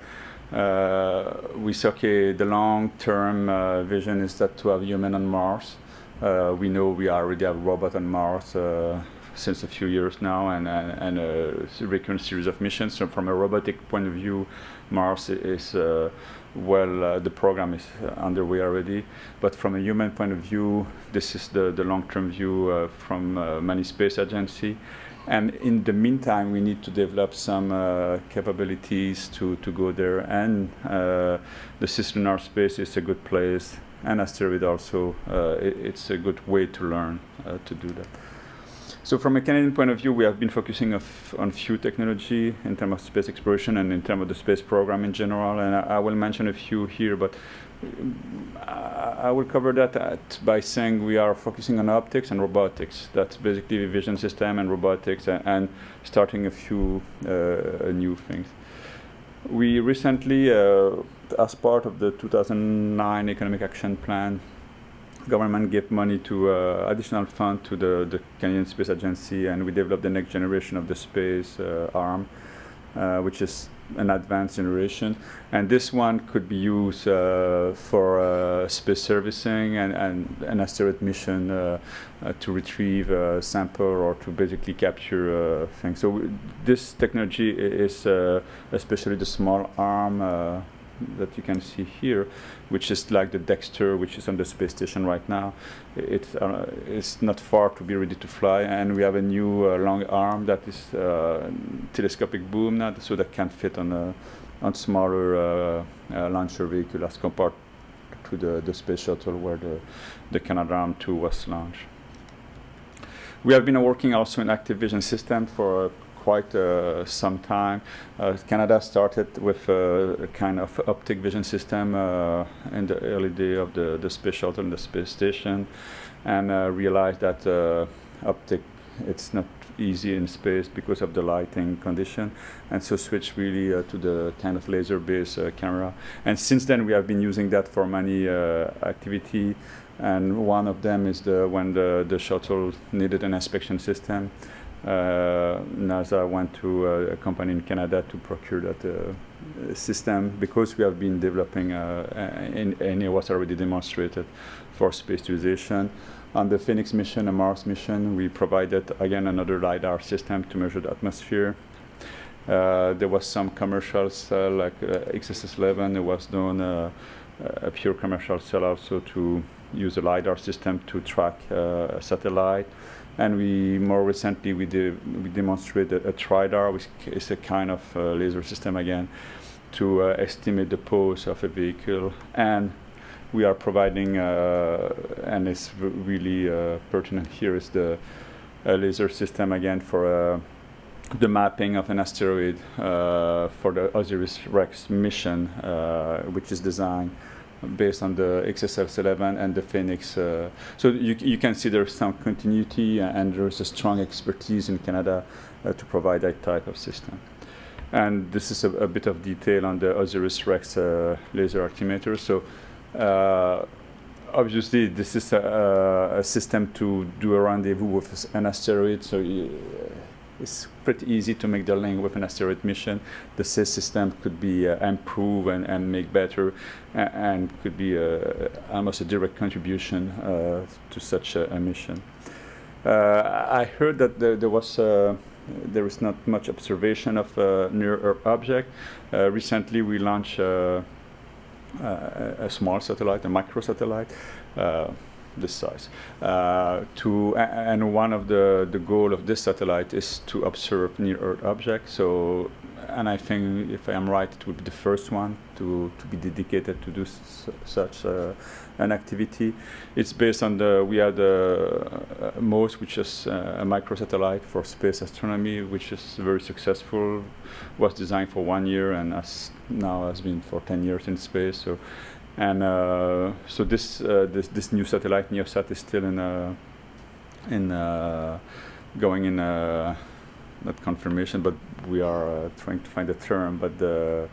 uh, we say, okay, the long-term uh, vision is that to have human on Mars. Uh, we know we already have robot on Mars uh, since a few years now and, and, and, a recurrent series of missions. So from a robotic point of view, Mars is uh, well, uh, the program is underway already. But from a human point of view, this is the, the long-term view uh, from uh, many space agency. And in the meantime, we need to develop some capabilities to, to go there. And the cislunar space is a good place and asteroid also, uh, it, it's a good way to learn uh, to do that. So from a Canadian point of view, we have been focusing on few technology in terms of space exploration and in terms of the space program in general. And I, I will mention a few here, but uh, I will cover that at, by saying we are focusing on optics and robotics. That's basically vision system and robotics and, and starting a few uh, new things. We recently uh, as part of the 2009 Economic Action Plan, government gave money to uh, additional fund to the, the Canadian Space Agency, and we developed the next generation of the space uh, arm, uh, which is an advanced generation. And this one could be used uh, for uh, space servicing and, and an asteroid mission uh, to retrieve a sample or to basically capture things. So this technology is especially the small arm that you can see here, which is like the Dextre, which is on the space station right now. It's, uh, it's not far to be ready to fly, and we have a new uh, long arm that is uh, telescopic boom now, so that can fit on a on smaller uh, uh, launcher vehicle as compared to the, the space shuttle where the, the Canadarm2 was launched. We have been working also in active vision system for quite uh, some time. Uh, Canada started with a kind of optic vision system uh, in the early day of the, the space shuttle and the space station and realized that optic it's not easy in space because of the lighting condition, and so switch really uh, to the kind of laser-based uh, camera. And since then, we have been using that for many uh, activity, and one of them is the when the, the shuttle needed an inspection system. Uh, NASA went to a company in Canada to procure that uh, system because we have been developing uh, and, and it was already demonstrated for space utilization. On the Phoenix mission, a Mars mission, we provided again another LiDAR system to measure the atmosphere. Uh, there was some commercials uh, like uh, XSS11, it was done a pure commercial cell also to use a LiDAR system to track a satellite and we more recently we, de we demonstrated a TRIDAR, which is a kind of uh, laser system again, to uh, estimate the pose of a vehicle. And we are providing, uh, and it's really uh, pertinent here, is the laser system again for uh, the mapping of an asteroid uh, for the OSIRIS-REx mission, which is designed based on the XSS11 and the Phoenix. Uh, so you, you can see there's some continuity and there's a strong expertise in Canada uh, to provide that type of system. And this is a, a bit of detail on the OSIRIS-REx uh, laser altimeter. So uh, obviously this is a, a, system to do a rendezvous with an asteroid. So it's pretty easy to make the link with an asteroid mission. The SIS system could be uh, improved and, and make better and could be uh, almost a direct contribution uh, to such a, a mission. Uh, I heard that there, there was uh, there is not much observation of near Earth object. recently, we launched a small satellite, a microsatellite, this size. Uh, to and one of the the goal of this satellite is to observe near Earth objects. So, and I think if I am right, it will be the first one to to be dedicated to do such uh, an activity. It's based on the we have the uh, MOST, which is uh, a microsatellite for space astronomy, which is very successful. Was designed for one year and has now has been for 10 years in space. So and uh, so this, uh, this this new satellite NEOSSat is still in uh, in going in not confirmation, but we are trying to find a term. But the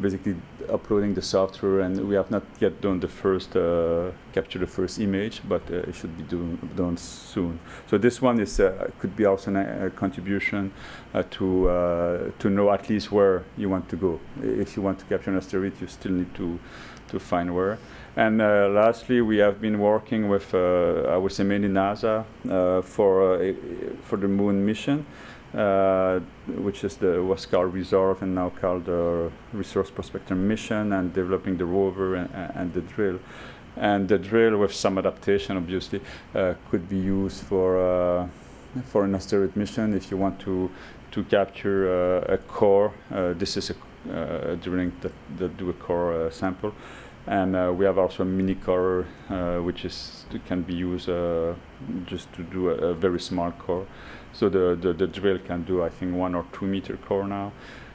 basically uploading the software and we have not yet done the first uh, capture the first image but uh, it should be doing, done soon so this one is uh, could be also a contribution to to know at least where you want to go if you want to capture an asteroid you still need to to find where. And uh, lastly, we have been working with, uh, I would say mainly NASA, uh, for, uh, for the moon mission, uh, which is the was called Resolve and now called the Resource Prospector mission, and developing the rover and, and the drill. And the drill, with some adaptation, obviously, uh, could be used for for an asteroid mission if you want to to capture a core. this is a uh, drilling that, that do a core uh, sample. And uh, we have also a mini core, which is can be used just to do a, a, very small core. So the, the, the drill can do, I think, one or two meter core now.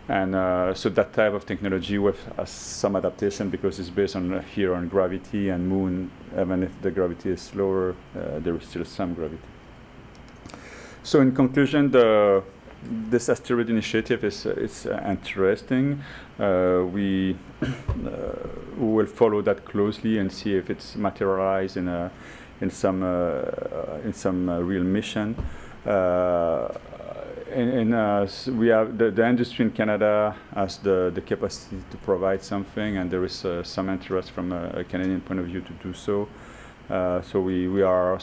And uh, so that type of technology with uh, some adaptation because it's based on uh, here on gravity and moon, even if the gravity is slower, there is still some gravity. So in conclusion, the this asteroid initiative is uh, is uh, interesting. [coughs] Uh, we will follow that closely and see if it's materialized in a in some in some real mission. and, uh, we have the, the industry in Canada has the, the capacity to provide something, and there is uh, some interest from a, a, Canadian point of view to do so. Uh, so we, we are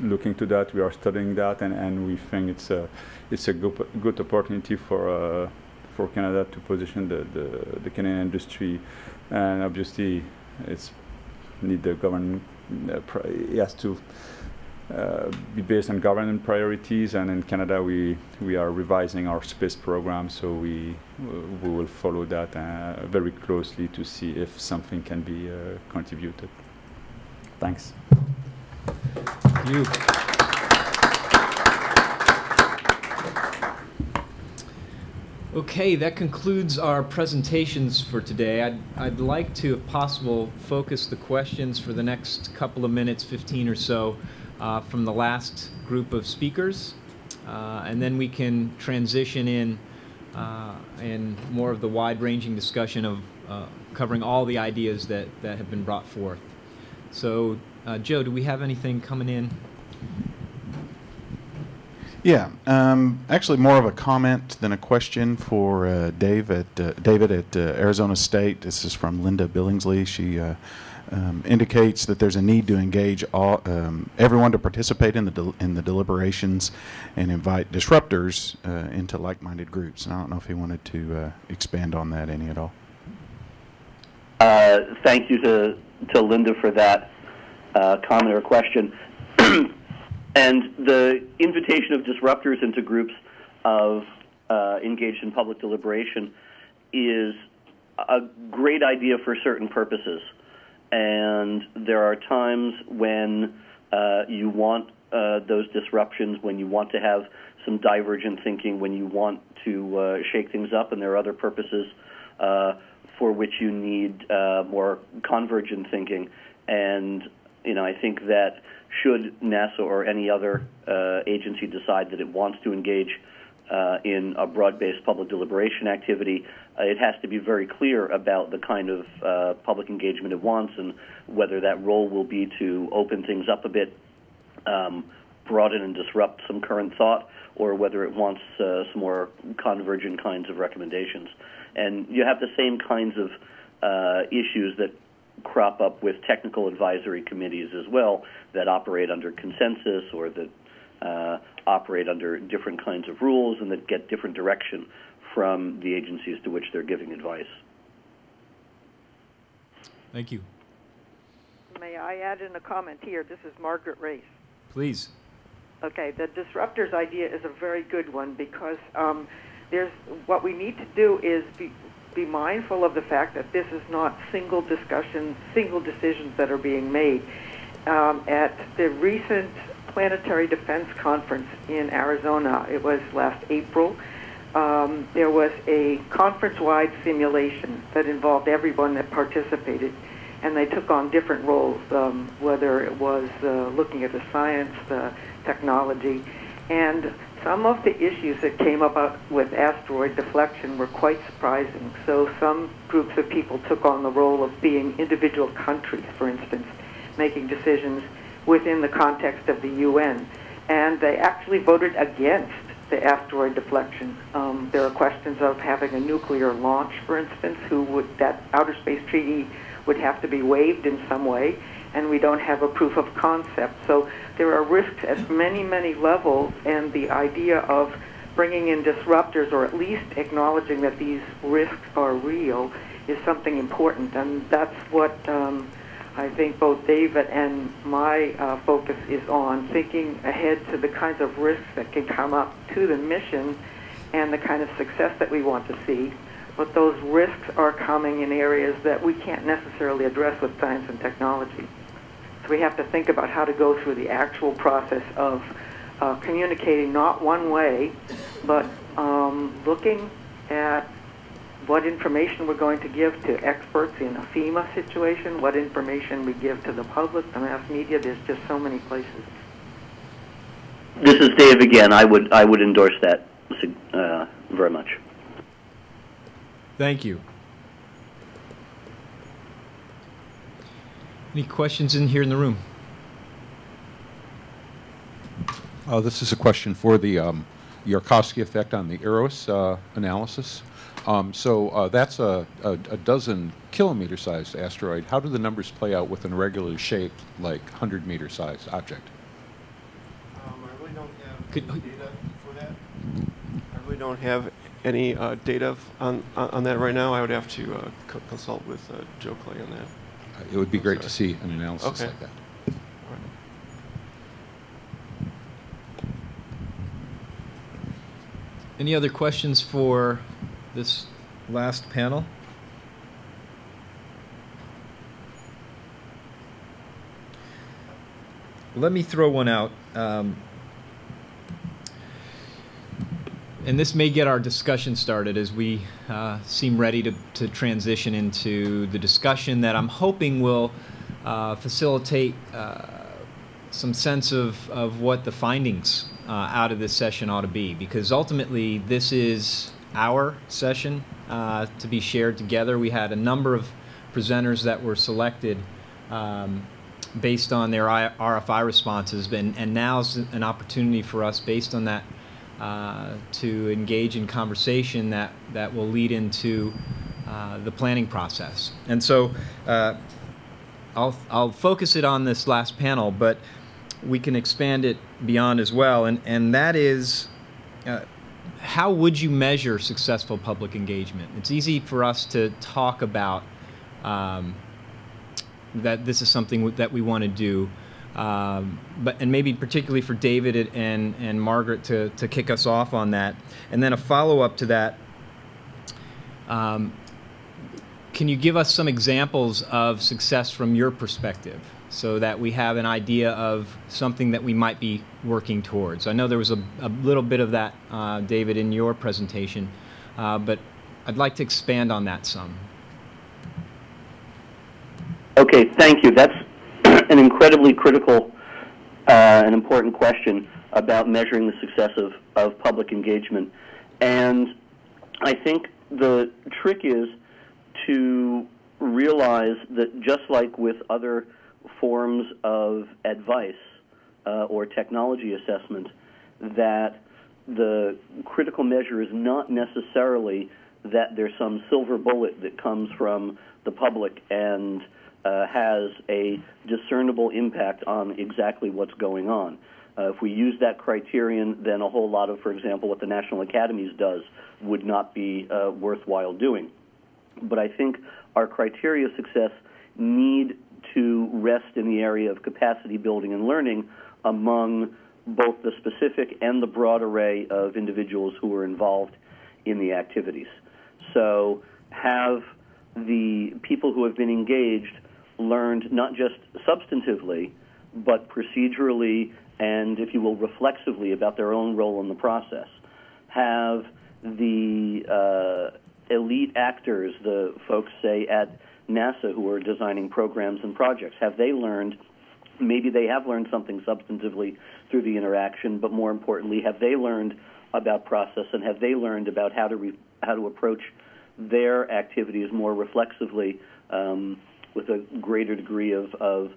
looking to that, we are studying that, and, and we think it's a it's a good, good opportunity for uh, for Canada to position the, the, the, Canadian industry, and obviously it's need the government. Uh, it has to uh, be based on government priorities, and in Canada we we are revising our space program, so we we will follow that uh, very closely to see if something can be uh, contributed. Thanks. You. Okay, that concludes our presentations for today. I'd, I'd like to, if possible, focus the questions for the next couple of minutes, 15 or so, uh, from the last group of speakers. uh, and then we can transition in uh, in more of the wide-ranging discussion of uh, covering all the ideas that, that have been brought forth. So, uh, Joe, do we have anything coming in? Yeah, um, actually, more of a comment than a question for uh, Dave at, uh, David at uh, Arizona State. This is from Linda Billingsley. She uh, um, indicates that there's a need to engage all, um, everyone to participate in the del- in the deliberations and invite disruptors uh, into like-minded groups. And I don't know if he wanted to uh, expand on that any at all. Uh, thank you to, to Linda for that uh, comment or question. [clears throat] and the invitation of disruptors into groups of uh, engaged in public deliberation is a great idea for certain purposes. And there are times when uh, you want uh, those disruptions, when you want to have some divergent thinking, when you want to uh, shake things up, and there are other purposes uh, for which you need uh, more convergent thinking. And you know, I think that should NASA or any other uh, agency decide that it wants to engage uh, in a broad-based public deliberation activity, uh, it has to be very clear about the kind of uh, public engagement it wants and whether that role will be to open things up a bit, um, broaden and disrupt some current thought, or whether it wants uh, some more convergent kinds of recommendations. And you have the same kinds of uh, issues that crop up with technical advisory committees as well that operate under consensus or that uh, operate under different kinds of rules and that get different direction from the agencies to which they're giving advice. Thank you. May I add in a comment here? This is Margaret Race. Please. Okay, the disruptors idea is a very good one because um, there's what we need to do is be be mindful of the fact that this is not single discussions, single decisions that are being made. Um, at the recent Planetary Defense Conference in Arizona, it was last April, um, there was a conference-wide simulation that involved everyone that participated, and they took on different roles, um, whether it was uh, looking at the science, the technology, and some of the issues that came about with asteroid deflection were quite surprising. So some groups of people took on the role of being individual countries, for instance, making decisions within the context of the UN. And they actually voted against the asteroid deflection. Um, there are questions of having a nuclear launch, for instance, who would that outer space treaty would have to be waived in some way and we don't have a proof of concept. So there are risks at many, many levels, and the idea of bringing in disruptors or at least acknowledging that these risks are real is something important, and that's what um, I think both David and my uh, focus is on, thinking ahead to the kinds of risks that can come up to the mission and the kind of success that we want to see but those risks are coming in areas that we can't necessarily address with science and technology. So we have to think about how to go through the actual process of uh, communicating not one way, but um, looking at what information we're going to give to experts in a FEMA situation, what information we give to the public, the mass media. There's just so many places. This is Dave again. I would I would endorse that uh, very much. Thank you. Any questions in here in the room? Uh, this is a question for the um, Yarkovsky effect on the Eros uh, analysis. Um, so uh, that's a, a, a, dozen kilometer sized asteroid. How do the numbers play out with an irregularly shaped, like 100 meter sized object? Um, I really don't have Could, data for that. I really don't have any uh, data on, on that right now. I would have to uh, co consult with uh, Joe Clay on that. Uh, it would be great to see an analysis okay. like that. Any other questions for this last panel? Let me throw one out. Um, and this may get our discussion started as we uh, seem ready to, to transition into the discussion that I'm hoping will uh, facilitate uh, some sense of, of what the findings uh, out of this session ought to be because ultimately this is our session uh, to be shared together. We had a number of presenters that were selected um, based on their RFI responses, and, and now's an opportunity for us, based on that, uh, to engage in conversation that, that will lead into uh, the planning process. And so uh, I'll, I'll focus it on this last panel, but we can expand it beyond as well, and, and that is uh, how would you measure successful public engagement? It's easy for us to talk about um, that this is something that we want to do. Um, but and maybe particularly for David and and Margaret to to kick us off on that, and then a follow up to that. Um, can you give us some examples of success from your perspective, so that we have an idea of something that we might be working towards? I know there was a, a little bit of that, uh, David, in your presentation, uh, but I'd like to expand on that some. Okay, thank you. That's an incredibly critical uh, and important question about measuring the success of, of public engagement. And I think the trick is to realize that just like with other forms of advice uh, or technology assessment, that the critical measure is not necessarily that there's some silver bullet that comes from the public and uh, has a discernible impact on exactly what's going on. Uh, if we use that criterion, then a whole lot of, for example, what the National Academies does would not be uh, worthwhile doing. But I think our criteria of success need to rest in the area of capacity building and learning among both the specific and the broad array of individuals who are involved in the activities. So, have the people who have been engaged learned not just substantively, but procedurally and, if you will, reflexively about their own role in the process. Have the uh, elite actors, the folks, say, at NASA who are designing programs and projects, have they learned? Maybe they have learned something substantively through the interaction, but more importantly, have they learned about process and have they learned about how to re- how to approach their activities more reflexively um, with a greater degree of, of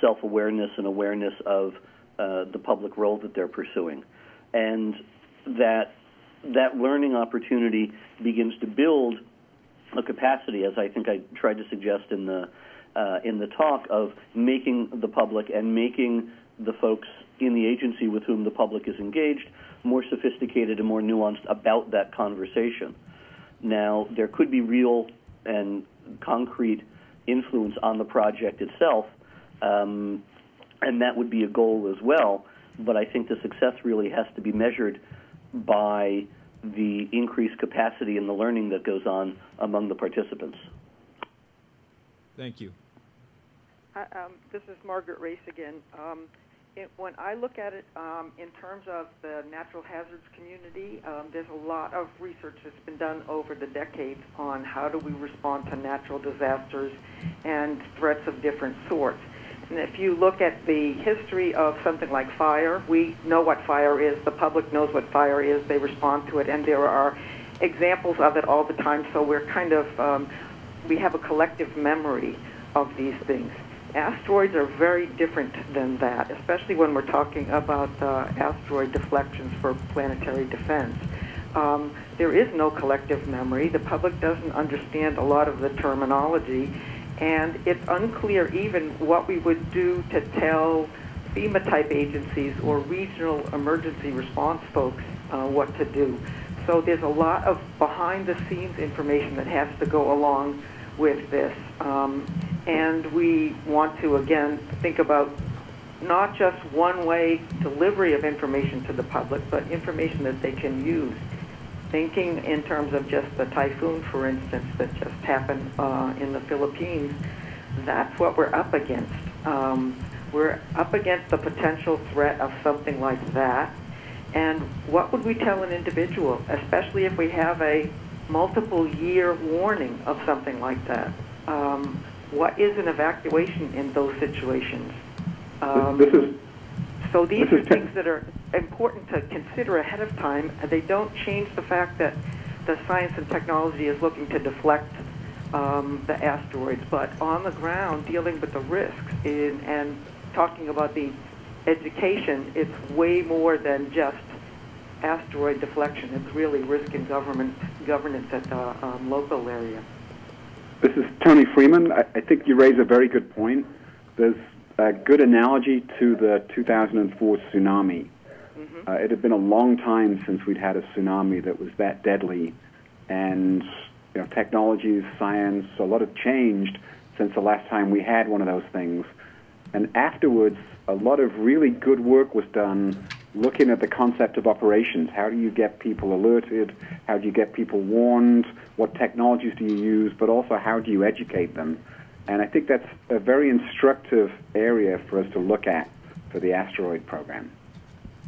self awareness and awareness of uh, the public role that they're pursuing. And that, that learning opportunity begins to build a capacity, as I think I tried to suggest in the, uh, in the talk, of making the public and making the folks in the agency with whom the public is engaged more sophisticated and more nuanced about that conversation. Now, there could be real and concrete influence on the project itself, um, and that would be a goal as well. But I think the success really has to be measured by the increased capacity and the learning that goes on among the participants. Thank you. Uh, um, this is Margaret Race again. Um, it, when I look at it um, in terms of the natural hazards community, um, there's a lot of research that's been done over the decades on how do we respond to natural disasters and threats of different sorts. And if you look at the history of something like fire, we know what fire is, the public knows what fire is, they respond to it, and there are examples of it all the time, so we're kind of, um, we have a collective memory of these things. Asteroids are very different than that, especially when we're talking about uh, asteroid deflections for planetary defense. Um, there is no collective memory. The public doesn't understand a lot of the terminology, and it's unclear even what we would do to tell FEMA type agencies or regional emergency response folks uh, what to do. So there's a lot of behind the scenes information that has to go along with this. Um, and we want to, again, think about not just one way delivery of information to the public, but information that they can use. Thinking in terms of just the typhoon, for instance, that just happened uh, in the Philippines, that's what we're up against. Um, we're up against the potential threat of something like that. And what would we tell an individual, especially if we have a multiple year warning of something like that? Um, what is an evacuation in those situations? Um, this is so these are things that are important to consider ahead of time. They don't change the fact that the science and technology is looking to deflect um, the asteroids, but on the ground, dealing with the risks in, and talking about the education, it's way more than just asteroid deflection. It's really risk and government governance at the um, local area. This is Tony Freeman. I, I think you raise a very good point. There's a good analogy to the 2004 tsunami. Uh, it had been a long time since we'd had a tsunami that was that deadly, and you know, technologies, science, a lot have changed since the last time we had one of those things. And afterwards, a lot of really good work was done looking at the concept of operations. How do you get people alerted? How do you get people warned? What technologies do you use? But also, how do you educate them? And I think that's a very instructive area for us to look at for the asteroid program.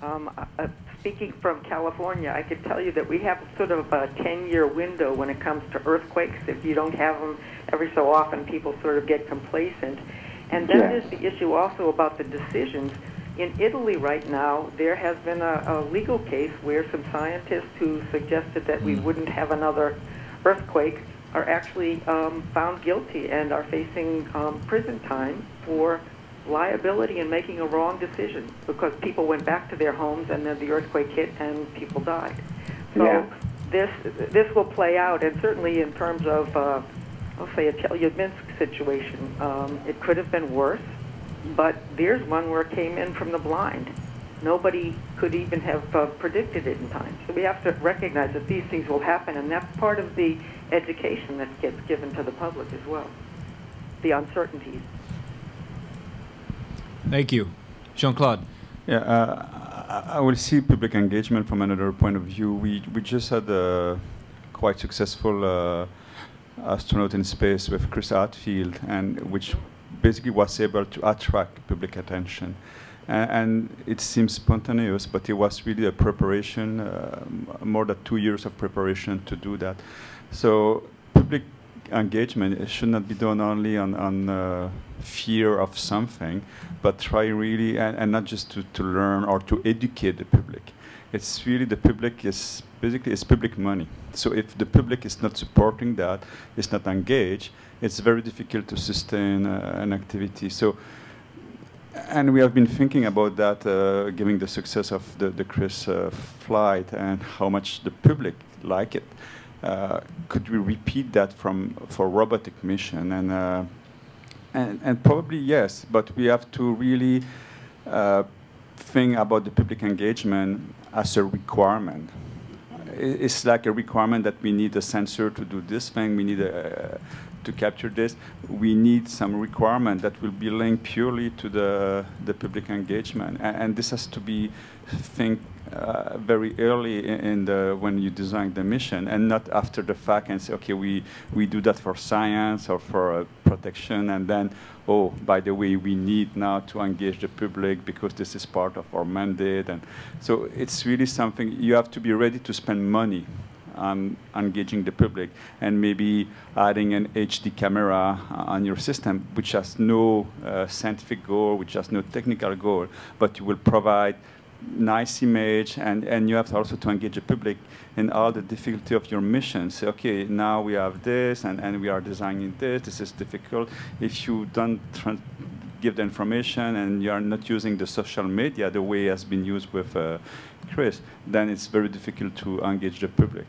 Um, uh, speaking from California, I can tell you that we have sort of a 10-year window when it comes to earthquakes. If you don't have them every so often, people sort of get complacent. And then Yes. there's the issue also about the decisions. In Italy right now, there has been a, a legal case where some scientists who suggested that we wouldn't have another earthquake are actually um, found guilty and are facing um, prison time for liability in making a wrong decision because people went back to their homes and then the earthquake hit and people died. So Yeah. this this will play out, and certainly in terms of, uh, I'll say, a Chelyabinsk situation, um, it could have been worse. But there's one where it came in from the blind. Nobody could even have uh, predicted it in time. So we have to recognize that these things will happen, and that's part of the education that gets given to the public as well. The uncertainties. Thank you. Jean-Claude. Yeah, uh, I I will see public engagement from another point of view. We we just had a quite successful uh, astronaut in space with Chris Hadfield, and which basically was able to attract public attention. A- and it seems spontaneous, but it was really a preparation, uh, more than two years of preparation to do that. So public engagement should not be done only on, on uh, fear of something, but try really, and, and not just to, to learn or to educate the public. It's really the public is basically it's public money. So if the public is not supporting that, is not engaged, it's very difficult to sustain uh, an activity. So and we have been thinking about that, uh, given the success of the, the Chris uh, flight and how much the public like it. Uh, could we repeat that from for robotic mission? And, uh, and and probably yes, but we have to really uh, think about the public engagement as a requirement. It's like a requirement that we need a sensor to do this thing. We need a, to capture this. We need some requirement that will be linked purely to the the public engagement, and, and this has to be think uh, very early in, the when you design the mission, and not after the fact and say, okay, we we do that for science or for uh, protection, and then oh, by the way, we need now to engage the public because this is part of our mandate, and so it's really something you have to be ready to spend money on engaging the public and maybe adding an HD camera uh, on your system, which has no uh, scientific goal, which has no technical goal, but you will provide nice image and, and you have to also to engage the public in all the difficulty of your mission. Say, okay, now we have this and, and we are designing this, this is difficult. If you don't give the information and you are not using the social media the way it has been used with uh, Chris, then it's very difficult to engage the public.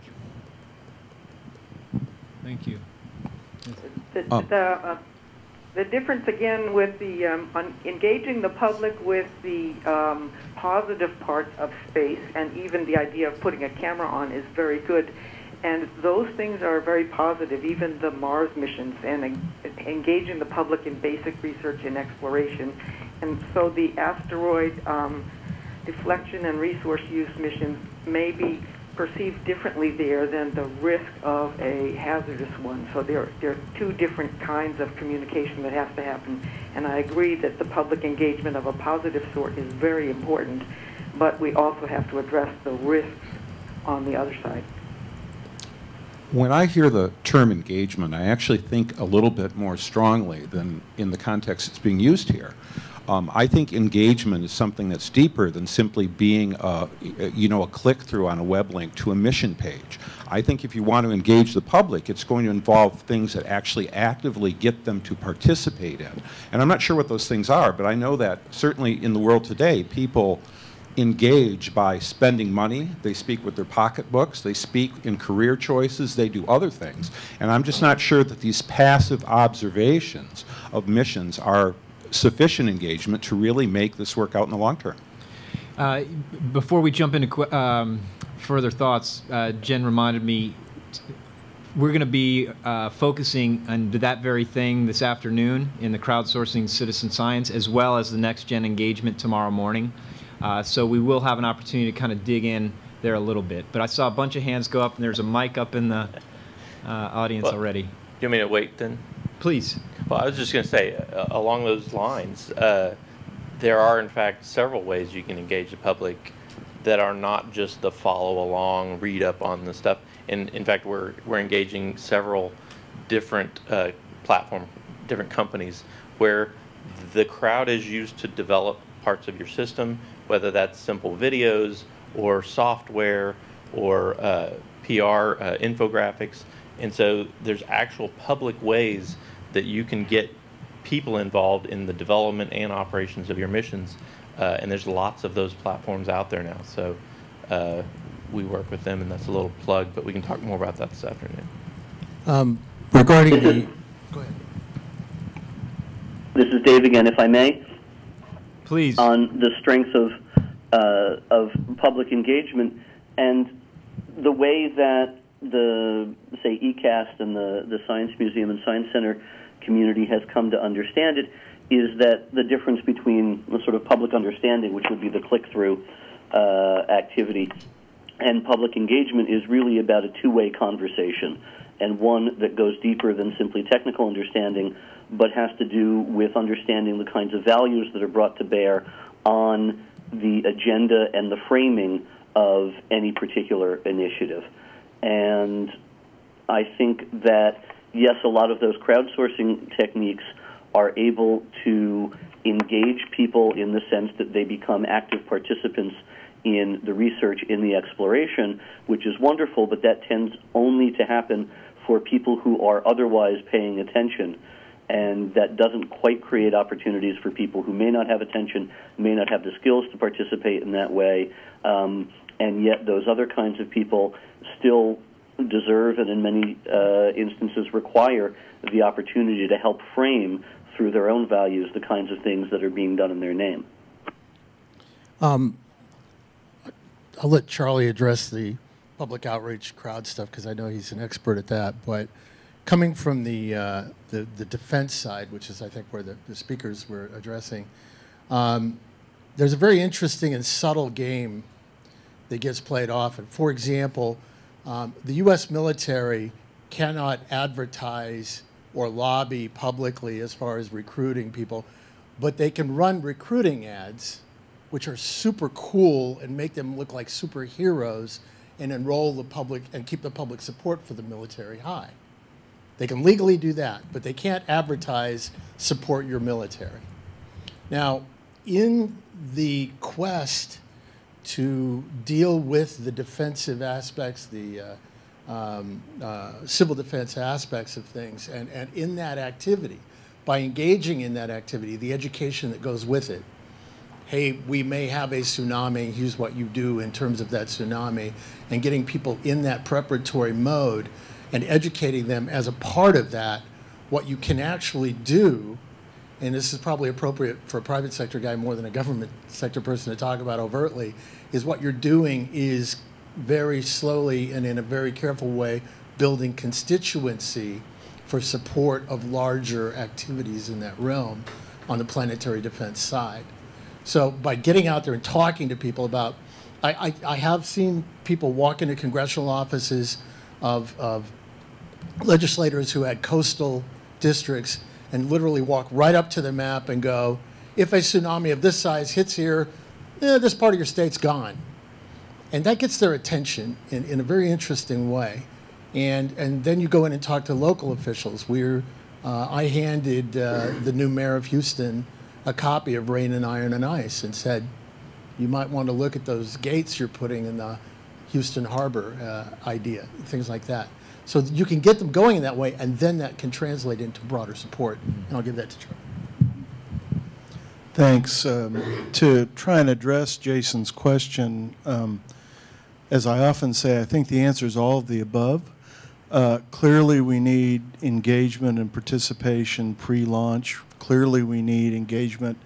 Thank you. The, Um. the, uh, the difference again with the um, on engaging the public with the um, positive parts of space and even the idea of putting a camera on is very good. And those things are very positive, even the Mars missions and en- engaging the public in basic research and exploration. And so the asteroid um, deflection and resource use missions may be perceived differently there than the risk of a hazardous one. So there, there are two different kinds of communication that has to happen. And I agree that the public engagement of a positive sort is very important, but we also have to address the risks on the other side. When I hear the term engagement, I actually think a little bit more strongly than in the context it's being used here. Um, I think engagement is something that's deeper than simply being, a, you know, a click-through on a web link to a mission page. I think if you want to engage the public, it's going to involve things that actually actively get them to participate in. And I'm not sure what those things are, but I know that certainly in the world today, people engage by spending money. They speak with their pocketbooks. They speak in career choices. They do other things. And I'm just not sure that these passive observations of missions are sufficient engagement to really make this work out in the long term. Uh, before we jump into um, further thoughts, uh, Jen reminded me we're going to be uh, focusing on that very thing this afternoon in the crowdsourcing citizen science, as well as the next gen engagement tomorrow morning. Uh, so we will have an opportunity to kind of dig in there a little bit. But I saw a bunch of hands go up, and there's a mic up in the uh, audience Well, already. Do you want me to wait then? Please. Well, I was just going to say, uh, along those lines, uh, there are in fact several ways you can engage the public that are not just the follow along, read up on the stuff. And in fact, we're we're engaging several different uh, platform, different companies where the crowd is used to develop parts of your system, whether that's simple videos or software or uh, PR uh, infographics. And so there's actual public ways that you can get people involved in the development and operations of your missions. Uh, and there's lots of those platforms out there now. So uh, we work with them, and that's a little plug, but we can talk more about that this afternoon. Um, Regarding the, Is, go ahead. This is Dave again, if I may. Please. On the strength of uh, of public engagement and the way that the say ECAST and the the Science Museum and Science Center community has come to understand it is that the difference between the sort of public understanding, which would be the click-through uh, activity, and public engagement is really about a two-way conversation and one that goes deeper than simply technical understanding but has to do with understanding the kinds of values that are brought to bear on the agenda and the framing of any particular initiative and I think that yes, a lot of those crowdsourcing techniques are able to engage people in the sense that they become active participants in the research, in the exploration, which is wonderful, but that tends only to happen for people who are otherwise paying attention. And that doesn't quite create opportunities for people who may not have attention, may not have the skills to participate in that way. Um, and yet, those other kinds of people still deserve and in many uh, instances require the opportunity to help frame through their own values the kinds of things that are being done in their name. um, I'll let Charlie address the public outreach crowd stuff because I know he's an expert at that. But coming from the, uh, the, the defense side, which is I think where the, the speakers were addressing, um, there's a very interesting and subtle game that gets played often. For example, um, the U.S. military cannot advertise or lobby publicly as far as recruiting people, but they can run recruiting ads, which are super cool and make them look like superheroes and enroll the public and keep the public support for the military high. They can legally do that, but they can't advertise support your military. Now, in the quest to deal with the defensive aspects, the uh, um, uh, civil defense aspects of things, and, and in that activity, by engaging in that activity, the education that goes with it. Hey, we may have a tsunami, here's what you do in terms of that tsunami, and getting people in that preparatory mode and educating them as a part of that, what you can actually do and this is probably appropriate for a private sector guy more than a government sector person to talk about overtly, is what you're doing is very slowly and in a very careful way building constituency for support of larger activities in that realm on the planetary defense side. So by getting out there and talking to people about, I, I, I have seen people walk into congressional offices of, of legislators who had coastal districts and literally walk right up to the map and go, if a tsunami of this size hits here, eh, this part of your state's gone. And that gets their attention in, in a very interesting way. And, and then you go in and talk to local officials. We're, uh, I handed uh, the new mayor of Houston a copy of Rain and Iron and Ice and said, you might want to look at those gates you're putting in the Houston Harbor uh, idea, things like that. So you can get them going in that way, and then that can translate into broader support. And I'll give that to Charlie. Thanks. Um, to try and address Jason's question, um, as I often say, I think the answer is all of the above. Uh, clearly, we need engagement and participation pre-launch. Clearly, we need engagement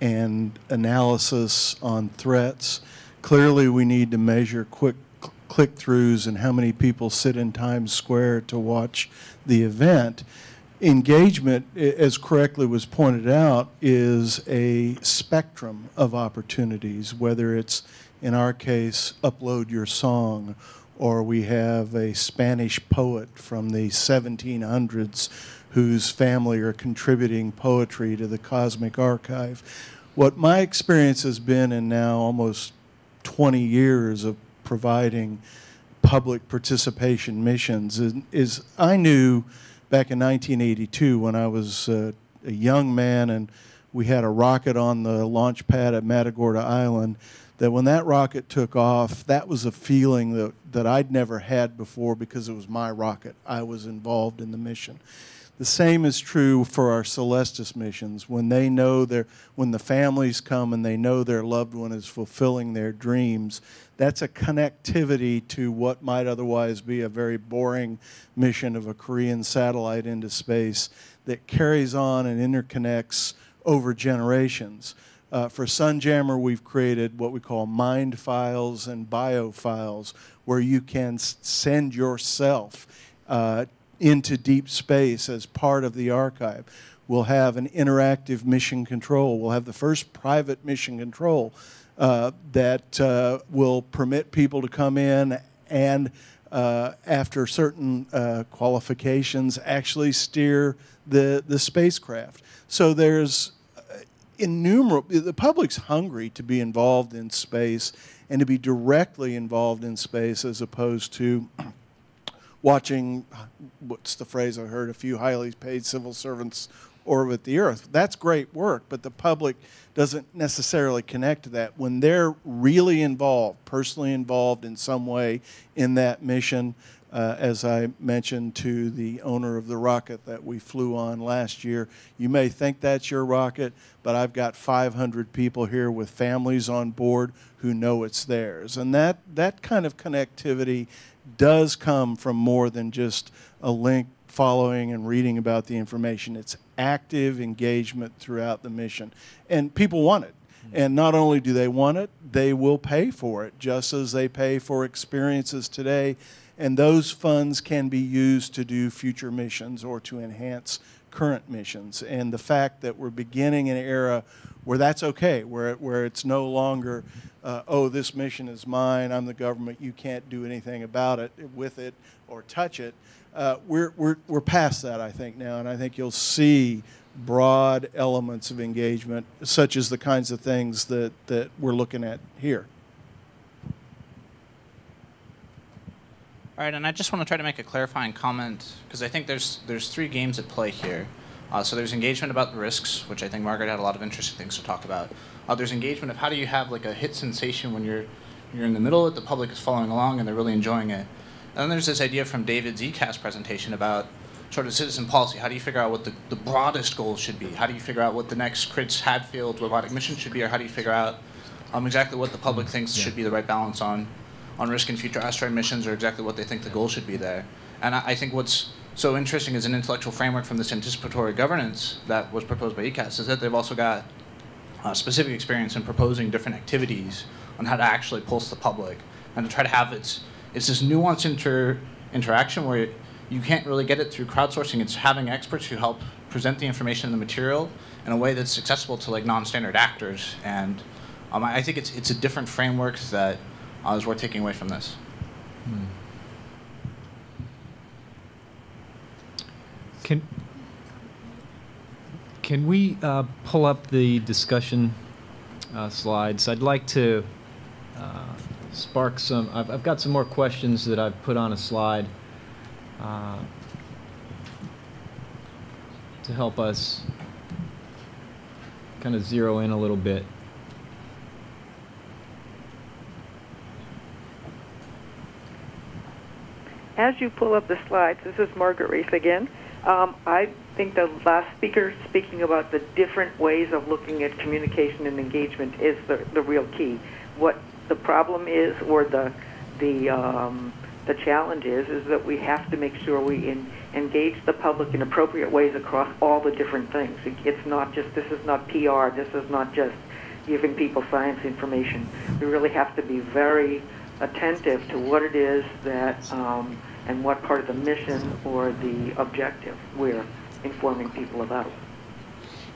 and analysis on threats. Clearly, we need to measure quick click-throughs and how many people sit in Times Square to watch the event engagement, as correctly was pointed out, is a spectrum of opportunities, whether it's, in our case, upload your song, or we have a Spanish poet from the 1700s whose family are contributing poetry to the Cosmic Archive. What my experience has been in now almost 20 years of providing public participation missions is, is I knew back in 1982 when I was uh, a young man and we had a rocket on the launch pad at Matagorda Island that when that rocket took off, that was a feeling that, that I'd never had before because it was my rocket. I was involved in the mission. The same is true for our Celestis missions. When they know their, when the families come and they know their loved one is fulfilling their dreams, that's a connectivity to what might otherwise be a very boring mission of a Korean satellite into space that carries on and interconnects over generations. Uh, for Sunjammer, we've created what we call mind files and bio files, where you can send yourself uh, into deep space as part of the archive. We'll have an interactive mission control. We'll have the first private mission control uh, that uh, will permit people to come in and uh, after certain uh, qualifications actually steer the, the spacecraft. So there's uh, innumerable, the public's hungry to be involved in space and to be directly involved in space as opposed to [clears throat] watching, what's the phrase I heard, a few highly paid civil servants orbit the Earth. That's great work, but the public doesn't necessarily connect to that. When they're really involved, personally involved in some way in that mission, uh, as I mentioned to the owner of the rocket that we flew on last year, you may think that's your rocket, but I've got 500 people here with families on board who know it's theirs. And that, that kind of connectivity does come from more than just a link following and reading about the information. It's active engagement throughout the mission. And people want it. And not only do they want it, they will pay for it, just as they pay for experiences today. And those funds can be used to do future missions or to enhance current missions. And the fact that we're beginning an era where that's okay, where, where it's no longer, uh, oh, this mission is mine, I'm the government, you can't do anything about it, with it, or touch it. Uh, we're, we're, we're past that, I think, now, and I think you'll see broad elements of engagement, such as the kinds of things that, that we're looking at here. All right, and I just want to try to make a clarifying comment because I think there's there's three games at play here. Uh, so there's engagement about the risks, which I think Margaret had a lot of interesting things to talk about. Uh, there's engagement of how do you have like a hit sensation when you're you're in the middle of it, the public is following along and they're really enjoying it. And then there's this idea from David's ECAST presentation about sort of citizen policy. How do you figure out what the, the broadest goals should be? How do you figure out what the next Chris Hadfield robotic mission should be? Or how do you figure out um, exactly what the public thinks yeah. should be the right balance on, on risk and future asteroid missions or exactly what they think the goal should be there? And I, I think what's so interesting is an intellectual framework from this anticipatory governance that was proposed by ECAST is that they've also got uh, specific experience in proposing different activities on how to actually pulse the public and to try to have its, it's this nuanced inter, interaction where you can't really get it through crowdsourcing. It's having experts who help present the information and the material in a way that's accessible to like non-standard actors. And um, I think it's, it's a different framework that uh, is worth taking away from this. Hmm. Can, can we uh, pull up the discussion uh, slides? I'd like to spark some, I've, I've, got some more questions that I've put on a slide uh, to help us kind of zero in a little bit. As you pull up the slides, this is Margaret Race again. Um, I think the last speaker speaking about the different ways of looking at communication and engagement is the, the real key. What the problem is, or the the um, the challenge is, is that we have to make sure we in, engage the public in appropriate ways across all the different things. It, it's not just this is not PR. This is not just giving people science information. We really have to be very attentive to what it is that um, and what part of the mission or the objective we're informing people about.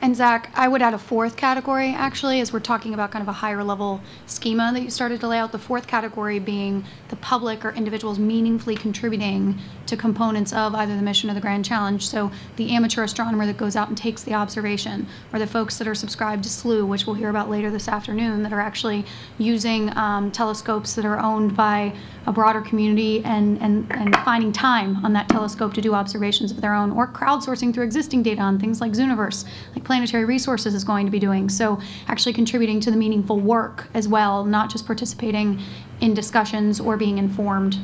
And Zach, I would add a fourth category actually, as we're talking about kind of a higher level schema that you started to lay out. The fourth category being the public or individuals meaningfully contributing to components of either the mission or the grand challenge. So the amateur astronomer that goes out and takes the observation, or the folks that are subscribed to Slooh, which we'll hear about later this afternoon, that are actually using um, telescopes that are owned by a broader community and, and, and finding time on that telescope to do observations of their own, or crowdsourcing through existing data on things like Zooniverse, like Planetary Resources is going to be doing. So actually contributing to the meaningful work as well, not just participating in discussions or being informed.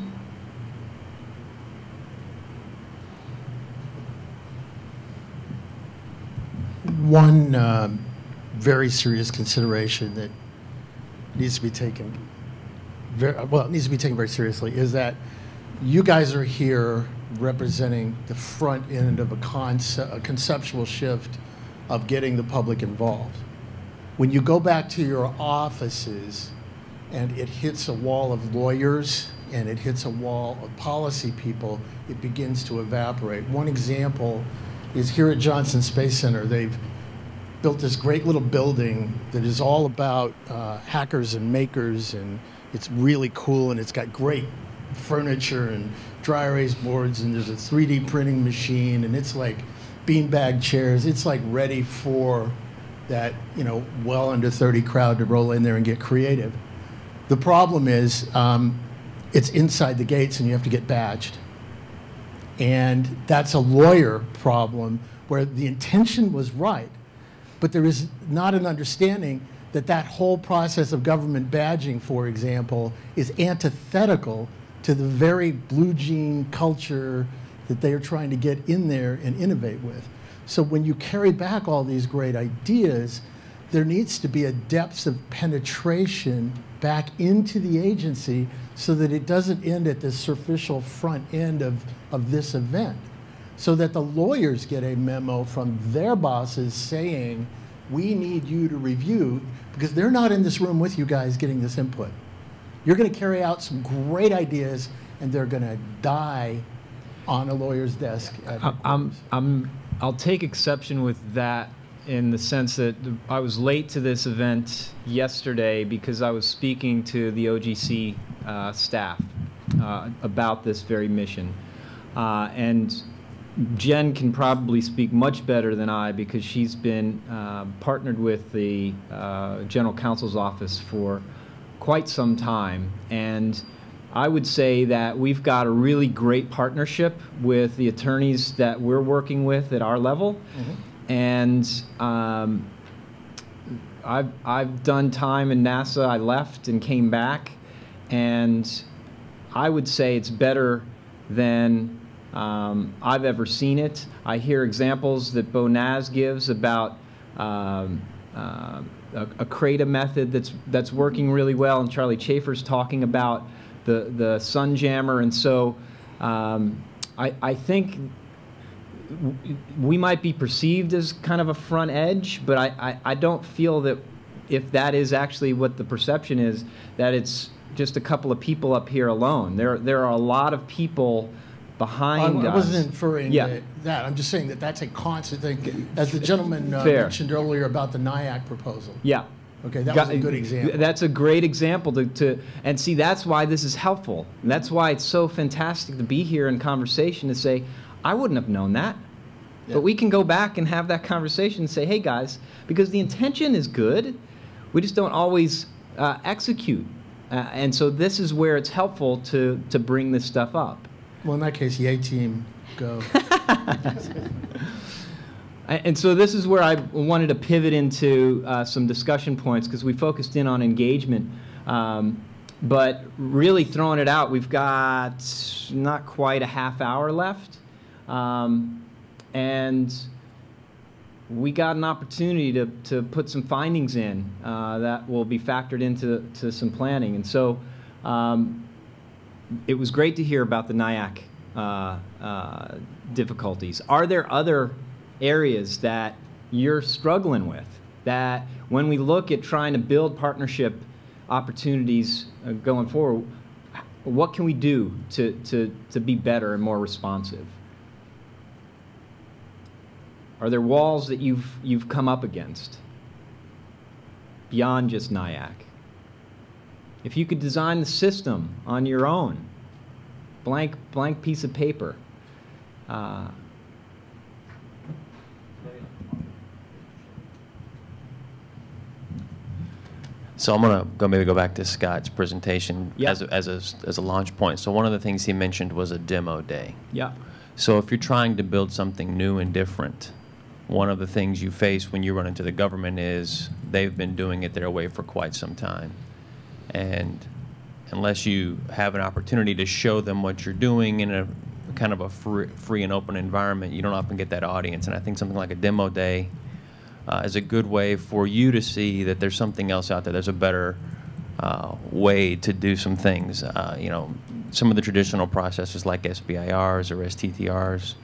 One uh, very serious consideration that needs to be taken very, well, it needs to be taken very seriously, is that you guys are here representing the front end of a, a conceptual shift of getting the public involved. When you go back to your offices and it hits a wall of lawyers and it hits a wall of policy people, it begins to evaporate. One example is here at Johnson Space Center. They've built this great little building that is all about uh, hackers and makers and it's really cool and it's got great furniture and dry erase boards and there's a 3D printing machine and it's like beanbag chairs. It's like ready for that, you know, well under 30 crowd to roll in there and get creative. The problem is um, it's inside the gates and you have to get badged. And that's a lawyer problem where the intention was right, but there is not an understanding that that whole process of government badging, for example, is antithetical to the very blue jean culture that they are trying to get in there and innovate with. So when you carry back all these great ideas, there needs to be a depth of penetration back into the agency so that it doesn't end at the superficial front end of, of this event. So that the lawyers get a memo from their bosses saying, we need you to review, because they're not in this room with you guys getting this input. You're going to carry out some great ideas, and they're going to die on a lawyer's desk. I'm, I'm, I'll take exception with that in the sense that I was late to this event yesterday because I was speaking to the OGC uh, staff uh, about this very mission. Uh, and Jen can probably speak much better than I because she's been uh, partnered with the uh, General Counsel's office for quite some time. And I would say that we've got a really great partnership with the attorneys that we're working with at our level. Mm-hmm. And um, I've, I've done time in NASA. I left and came back. And I would say it's better than um, I've ever seen it. I hear examples that Bo Naz gives about um, uh, a, a CRADA method that's that's working really well, and Charlie Chafer's talking about the the Sunjammer, and so um, I, I think we might be perceived as kind of a front edge, but I, I, I don't feel that if that is actually what the perception is, that it's just a couple of people up here alone. There there are a lot of people behind I, us. I wasn't inferring Yeah. that. I'm just saying that that's a constant thing. As the gentleman uh, mentioned earlier about the NIAC proposal. Yeah. Okay, that Got- was a good example. That's a great example to, to and see that's why this is helpful. And that's why it's so fantastic to be here in conversation to say, I wouldn't have known that. But we can go back and have that conversation and say, hey guys, because the intention is good, we just don't always uh, execute. Uh, and so this is where it's helpful to, to bring this stuff up. Well, in that case, A team go. [laughs] And so this is where I wanted to pivot into uh, some discussion points because we focused in on engagement. Um, but really throwing it out, we've got not quite a half hour left. Um, and we got an opportunity to, to put some findings in uh, that will be factored into to some planning. And so um, it was great to hear about the NIAC uh, uh, difficulties. Are there other areas that you're struggling with that when we look at trying to build partnership opportunities uh, going forward, what can we do to, to, to be better and more responsive? Are there walls that you've, you've come up against beyond just NIAC? If you could design the system on your own, blank, blank piece of paper, uh, So I'm gonna go maybe go back to Scott's presentation Yeah. as a, as a as a launch point. So one of the things he mentioned was a demo day. yeah, So if you're trying to build something new and different, one of the things you face when you run into the government is they've been doing it their way for quite some time. And unless you have an opportunity to show them what you're doing in a kind of a free, free and open environment, you don't often get that audience. And I think something like a demo day uh, is a good way for you to see that there's something else out there. There's a better uh, way to do some things. Uh, you know, some of the traditional processes like SBIRs or STTRs,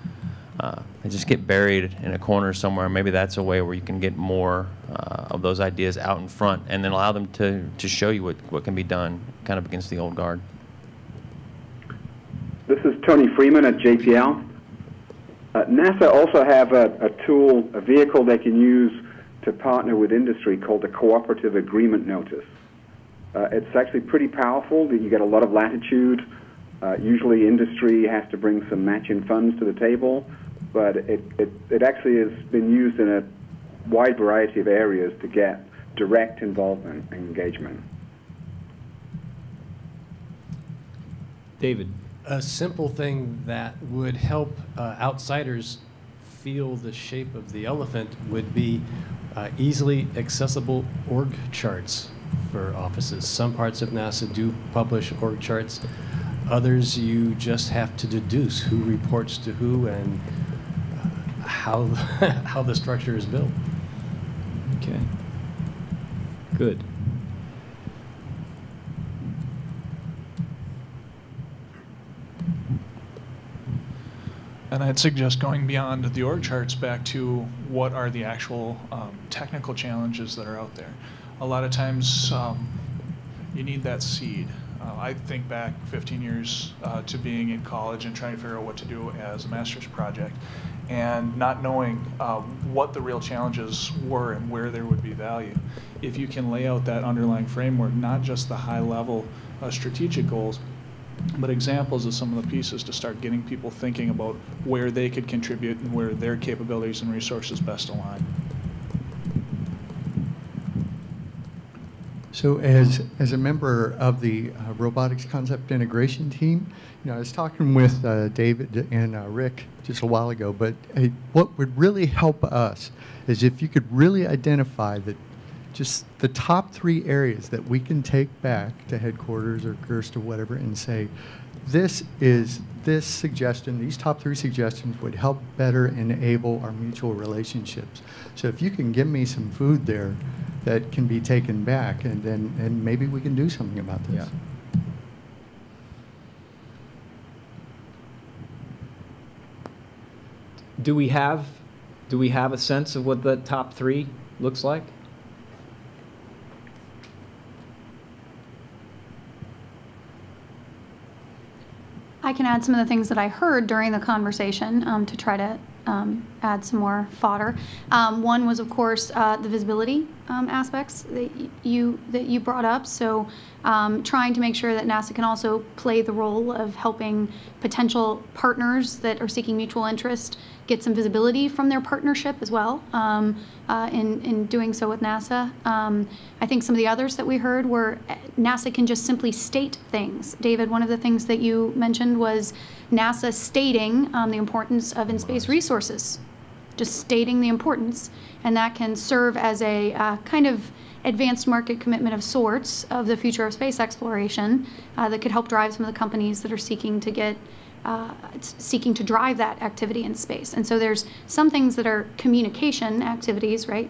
uh, they just get buried in a corner somewhere. Maybe that's a way where you can get more uh, of those ideas out in front and then allow them to, to show you what, what can be done kind of against the old guard. This is Tony Freeman at JPL. Uh, NASA also have a, a tool, a vehicle they can use to partner with industry called the Cooperative Agreement Notice. Uh, it's actually pretty powerful. You get a lot of latitude. Uh, usually, industry has to bring some matching funds to the table, but it, it, it actually has been used in a wide variety of areas to get direct involvement and engagement. David. A simple thing that would help uh, outsiders feel the shape of the elephant would be uh, easily accessible org charts for offices. Some parts of NASA do publish org charts. Others, you just have to deduce who reports to who and uh, how [laughs] how the structure is built. Okay. Good. And I'd suggest going beyond the org charts back to what are the actual um, technical challenges that are out there. A lot of times um, you need that seed. Uh, I think back 15 years uh, to being in college and trying to figure out what to do as a master's project and not knowing uh, what the real challenges were and where there would be value. If you can lay out that underlying framework, not just the high level uh, strategic goals, but examples of some of the pieces to start getting people thinking about where they could contribute and where their capabilities and resources best align. So as, as a member of the uh, robotics concept integration team, you know, I was talking with uh, David and uh, Rick just a while ago, but what would really help us is if you could really identify that just the top three areas that we can take back to headquarters or GERST or whatever and say, this is this suggestion, these top three suggestions would help better enable our mutual relationships. So if you can give me some food there that can be taken back, and then and maybe we can do something about this. Yeah. Do we have, do we have a sense of what the top three looks like? I can add some of the things that I heard during the conversation um, to try to um, add some more fodder. Um, one was, of course, uh, the visibility um, aspects that y- you that you brought up. So, um, trying to make sure that NASA can also play the role of helping potential partners that are seeking mutual interest get some visibility from their partnership as well um, uh, in, in doing so with NASA. Um, I think some of the others that we heard were uh, NASA can just simply state things. David, one of the things that you mentioned was NASA stating um, the importance of in-space resources just stating the importance, and that can serve as a uh, kind of advanced market commitment of sorts of the future of space exploration uh, that could help drive some of the companies that are seeking to get uh, seeking to drive that activity in space. And so there's some things that are communication activities, right?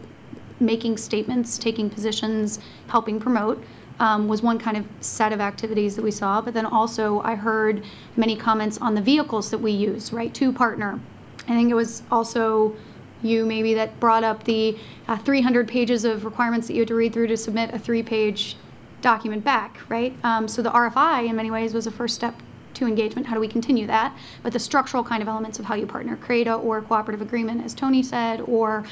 Making statements, taking positions, helping promote. Um, was one kind of set of activities that we saw. But then also, I heard many comments on the vehicles that we use, right, to partner. I think it was also you maybe that brought up the uh, 300 pages of requirements that you had to read through to submit a three page document back, right? Um, so the RFI, in many ways, was a first step to engagement. How do we continue that? But the structural kind of elements of how you partner, CRADA or cooperative agreement, as Tony said, or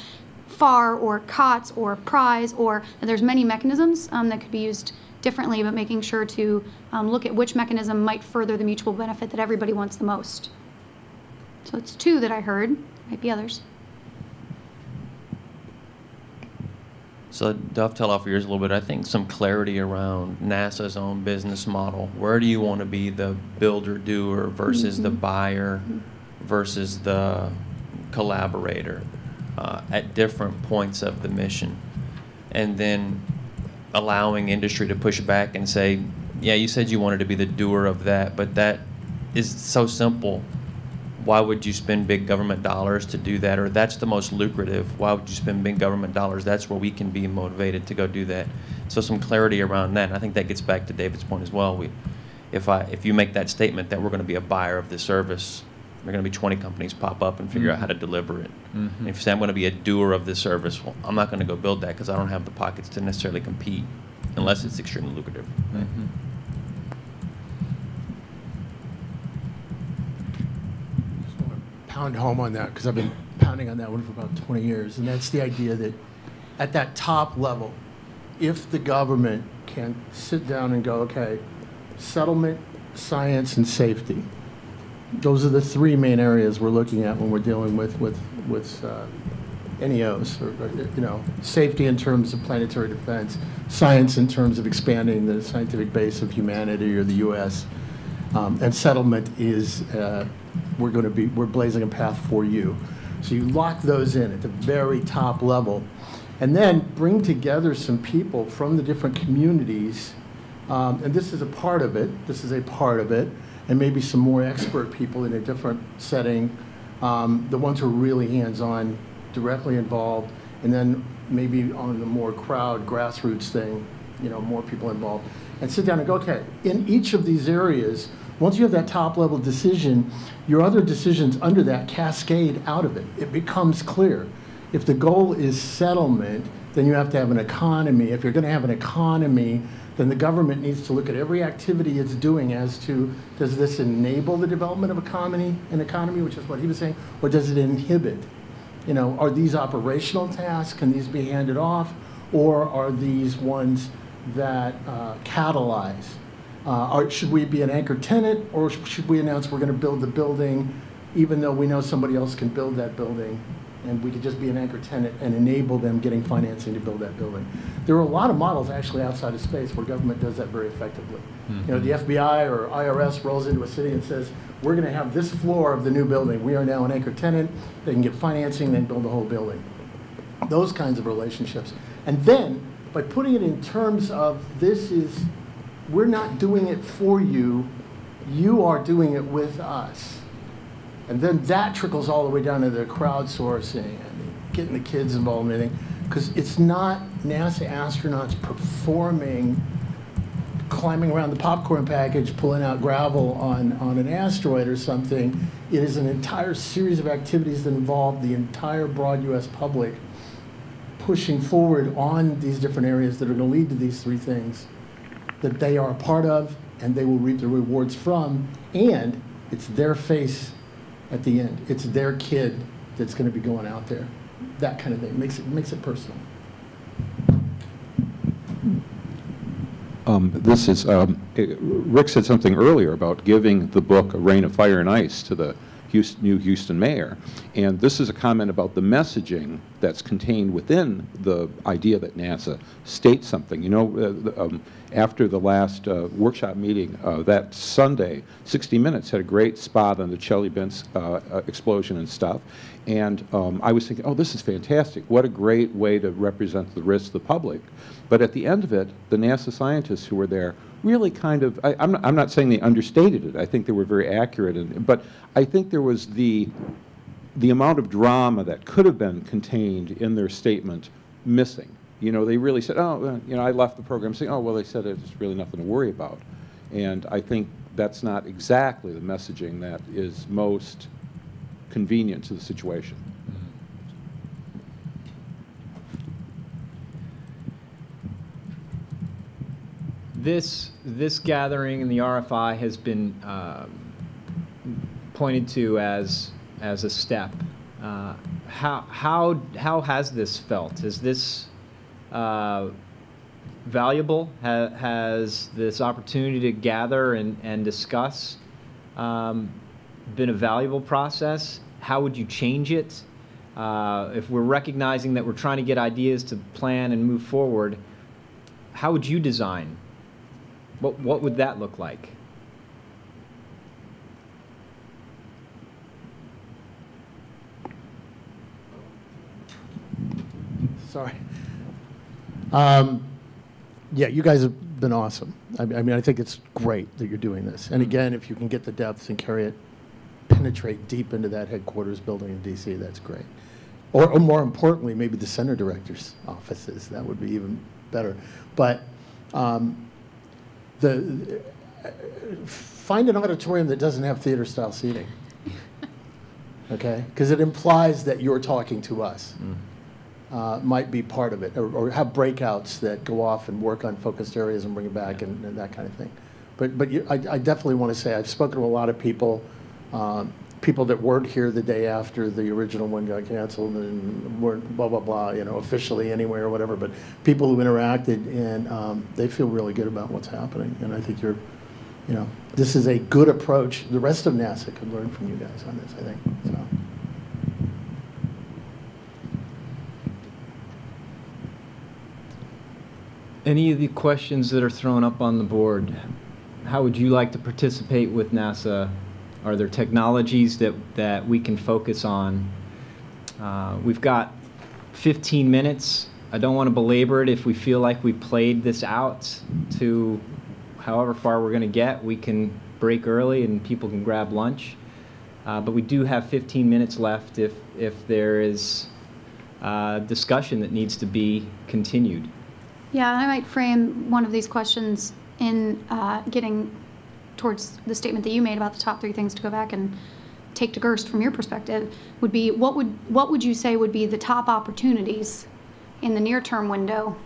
FAR or COTS or PRIZE, or there's many mechanisms um, that could be used differently, but making sure to um, look at which mechanism might further the mutual benefit that everybody wants the most. So it's two that I heard, might be others. So dovetail off of yours a little bit. I think some clarity around NASA's own business model. Where do you want to be the builder doer versus mm-hmm. the buyer versus the collaborator uh, at different points of the mission, and then allowing industry to push back and say, "Yeah, you said you wanted to be the doer of that, but that is so simple why would you spend big government dollars to do that? Or that's the most lucrative. Why would you spend big government dollars? That's where we can be motivated to go do that. So some clarity around that. And I think that gets back to David's point as well. We, if I, if you make that statement that we're going to be a buyer of the service, there are going to be 20 companies pop up and figure mm-hmm. out how to deliver it. Mm-hmm. If you say I'm going to be a doer of this service, well, I'm not going to go build that because I don't have the pockets to necessarily compete unless it's extremely lucrative. Mm-hmm. Pound home on that because I've been pounding on that one for about 20 years. And that's the idea that at that top level, if the government can sit down and go, okay, settlement, science, and safety. Those are the three main areas we're looking at when we're dealing with with with uh, NEOs, or, or, you know, safety in terms of planetary defense, science in terms of expanding the scientific base of humanity or the U.S., um, and settlement is uh, we're going to be, we're blazing a path for you. So you lock those in at the very top level. And then bring together some people from the different communities. Um, and this is a part of it. This is a part of it. And maybe some more expert people in a different setting. Um, the ones who are really hands-on, directly involved. And then maybe on the more crowd, grassroots thing, you know, more people involved. And sit down and go, okay, in each of these areas, once you have that top level decision, your other decisions under that cascade out of it. It becomes clear. If the goal is settlement, then you have to have an economy. If you're going to have an economy, then the government needs to look at every activity it's doing as to does this enable the development of a economy, an economy, which is what he was saying, or does it inhibit? You know, are these operational tasks? Can these be handed off, or are these ones that uh, catalyze? Uh, should we be an anchor tenant or should we announce we're going to build the building even though we know somebody else can build that building and we could just be an anchor tenant and enable them getting financing to build that building. There are a lot of models actually outside of space where government does that very effectively. Mm-hmm. You know, the mm-hmm. FBI or IRS rolls into a city and says, we're going to have this floor of the new building. We are now an anchor tenant. They can get financing, then build the whole building. Those kinds of relationships. And then, by putting it in terms of this is we're not doing it for you, you are doing it with us. And then that trickles all the way down to the crowdsourcing and getting the kids involved in everything. Because it's not NASA astronauts performing, climbing around the popcorn package, pulling out gravel on, on an asteroid or something. It is an entire series of activities that involve the entire broad US public pushing forward on these different areas that are going to lead to these three things that they are a part of and they will reap the rewards from, and it's their face at the end. It's their kid that's going to be going out there. That kind of thing makes it makes it personal. Um, this is um, it, Rick said something earlier about giving the book a rain of fire and ice to the Houston, new Houston mayor. And this is a comment about the messaging that's contained within the idea that NASA states something. You know, uh, um, after the last uh, workshop meeting uh, that Sunday, 60 Minutes had a great spot on the Chelyabinsk uh, uh, explosion and stuff. And um, I was thinking, oh, this is fantastic. What a great way to represent the risk to the public. But at the end of it, the NASA scientists who were there really kind of, I, am not, I'm not saying they understated it. I think they were very accurate. But I think there was the, the amount of drama that could have been contained in their statement missing. You know, they really said, oh, you know, I left the program saying, oh, well, they said it's really nothing to worry about. And I think that's not exactly the messaging that is most convenient to the situation. This, this gathering and the RFI has been um, pointed to as, as a step. Uh, how, how, how has this felt? Is this uh, valuable? Ha has this opportunity to gather and, and discuss um, been a valuable process? How would you change it? Uh, if we're recognizing that we're trying to get ideas to plan and move forward, how would you design? What, what would that look like? Sorry. Um, yeah, you guys have been awesome. I, I mean, I think it's great that you're doing this. And again, if you can get the depth and carry it, penetrate deep into that headquarters building in DC, that's great. Or, or more importantly, maybe the center director's offices. That would be even better. But um, the find an auditorium that doesn't have theater style seating. Okay? Because it implies that you're talking to us. Mm uh, might be part of it, or, or, have breakouts that go off and work on focused areas and bring it back and, and that kind of thing. But, but you, I, I, definitely want to say I've spoken to a lot of people, um, people that weren't here the day after the original one got canceled and weren't blah, blah, blah, you know, officially anywhere or whatever, but people who interacted and um, they feel really good about what's happening. And I think you're, you know, this is a good approach. The rest of NASA could learn from you guys on this, I think. So. Any of the questions that are thrown up on the board, how would you like to participate with NASA? Are there technologies that, that we can focus on? Uh, we've got 15 minutes. I don't want to belabor it. If we feel like we played this out to however far we're going to get, we can break early and people can grab lunch. Uh, but we do have 15 minutes left if, if there is uh, discussion that needs to be continued. Yeah, I might frame one of these questions in uh, getting towards the statement that you made about the top three things to go back and take to Gerst from your perspective would be what would what would you say would be the top opportunities in the near term window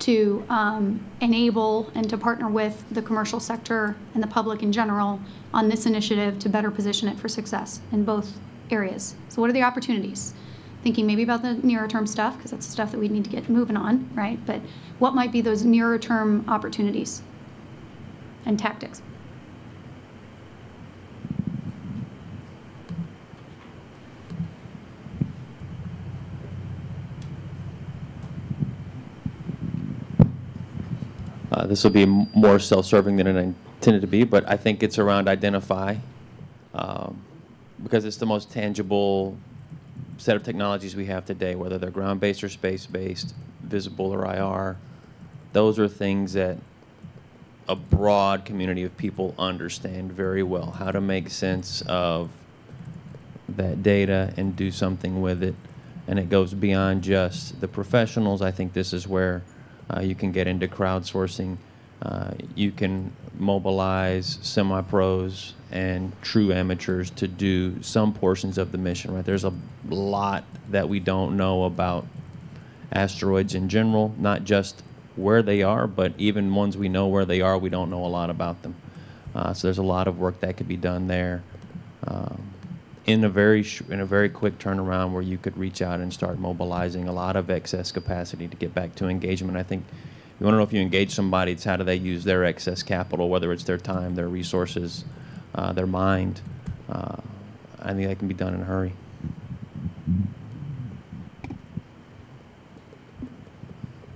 to um, enable and to partner with the commercial sector and the public in general on this initiative to better position it for success in both areas. So what are the opportunities? Thinking maybe about the nearer term stuff because that's the stuff that we need to get moving on, right? But what might be those nearer term opportunities and tactics? Uh, this will be more self-serving than it intended to be, but I think it's around identify um, because it's the most tangible set of technologies we have today, whether they're ground-based or space-based, visible or IR, those are things that a broad community of people understand very well, how to make sense of that data and do something with it. And it goes beyond just the professionals. I think this is where uh, you can get into crowdsourcing. Uh, you can mobilize semi-pros and true amateurs to do some portions of the mission, right? There's a lot that we don't know about asteroids in general, not just where they are, but even ones we know where they are, we don't know a lot about them. Uh, so there's a lot of work that could be done there. Um, in a very in a very quick turnaround where you could reach out and start mobilizing a lot of excess capacity to get back to engagement. I think you want to know if you engage somebody, it's how do they use their excess capital, whether it's their time, their resources, uh, their mind. Uh, I think that can be done in a hurry.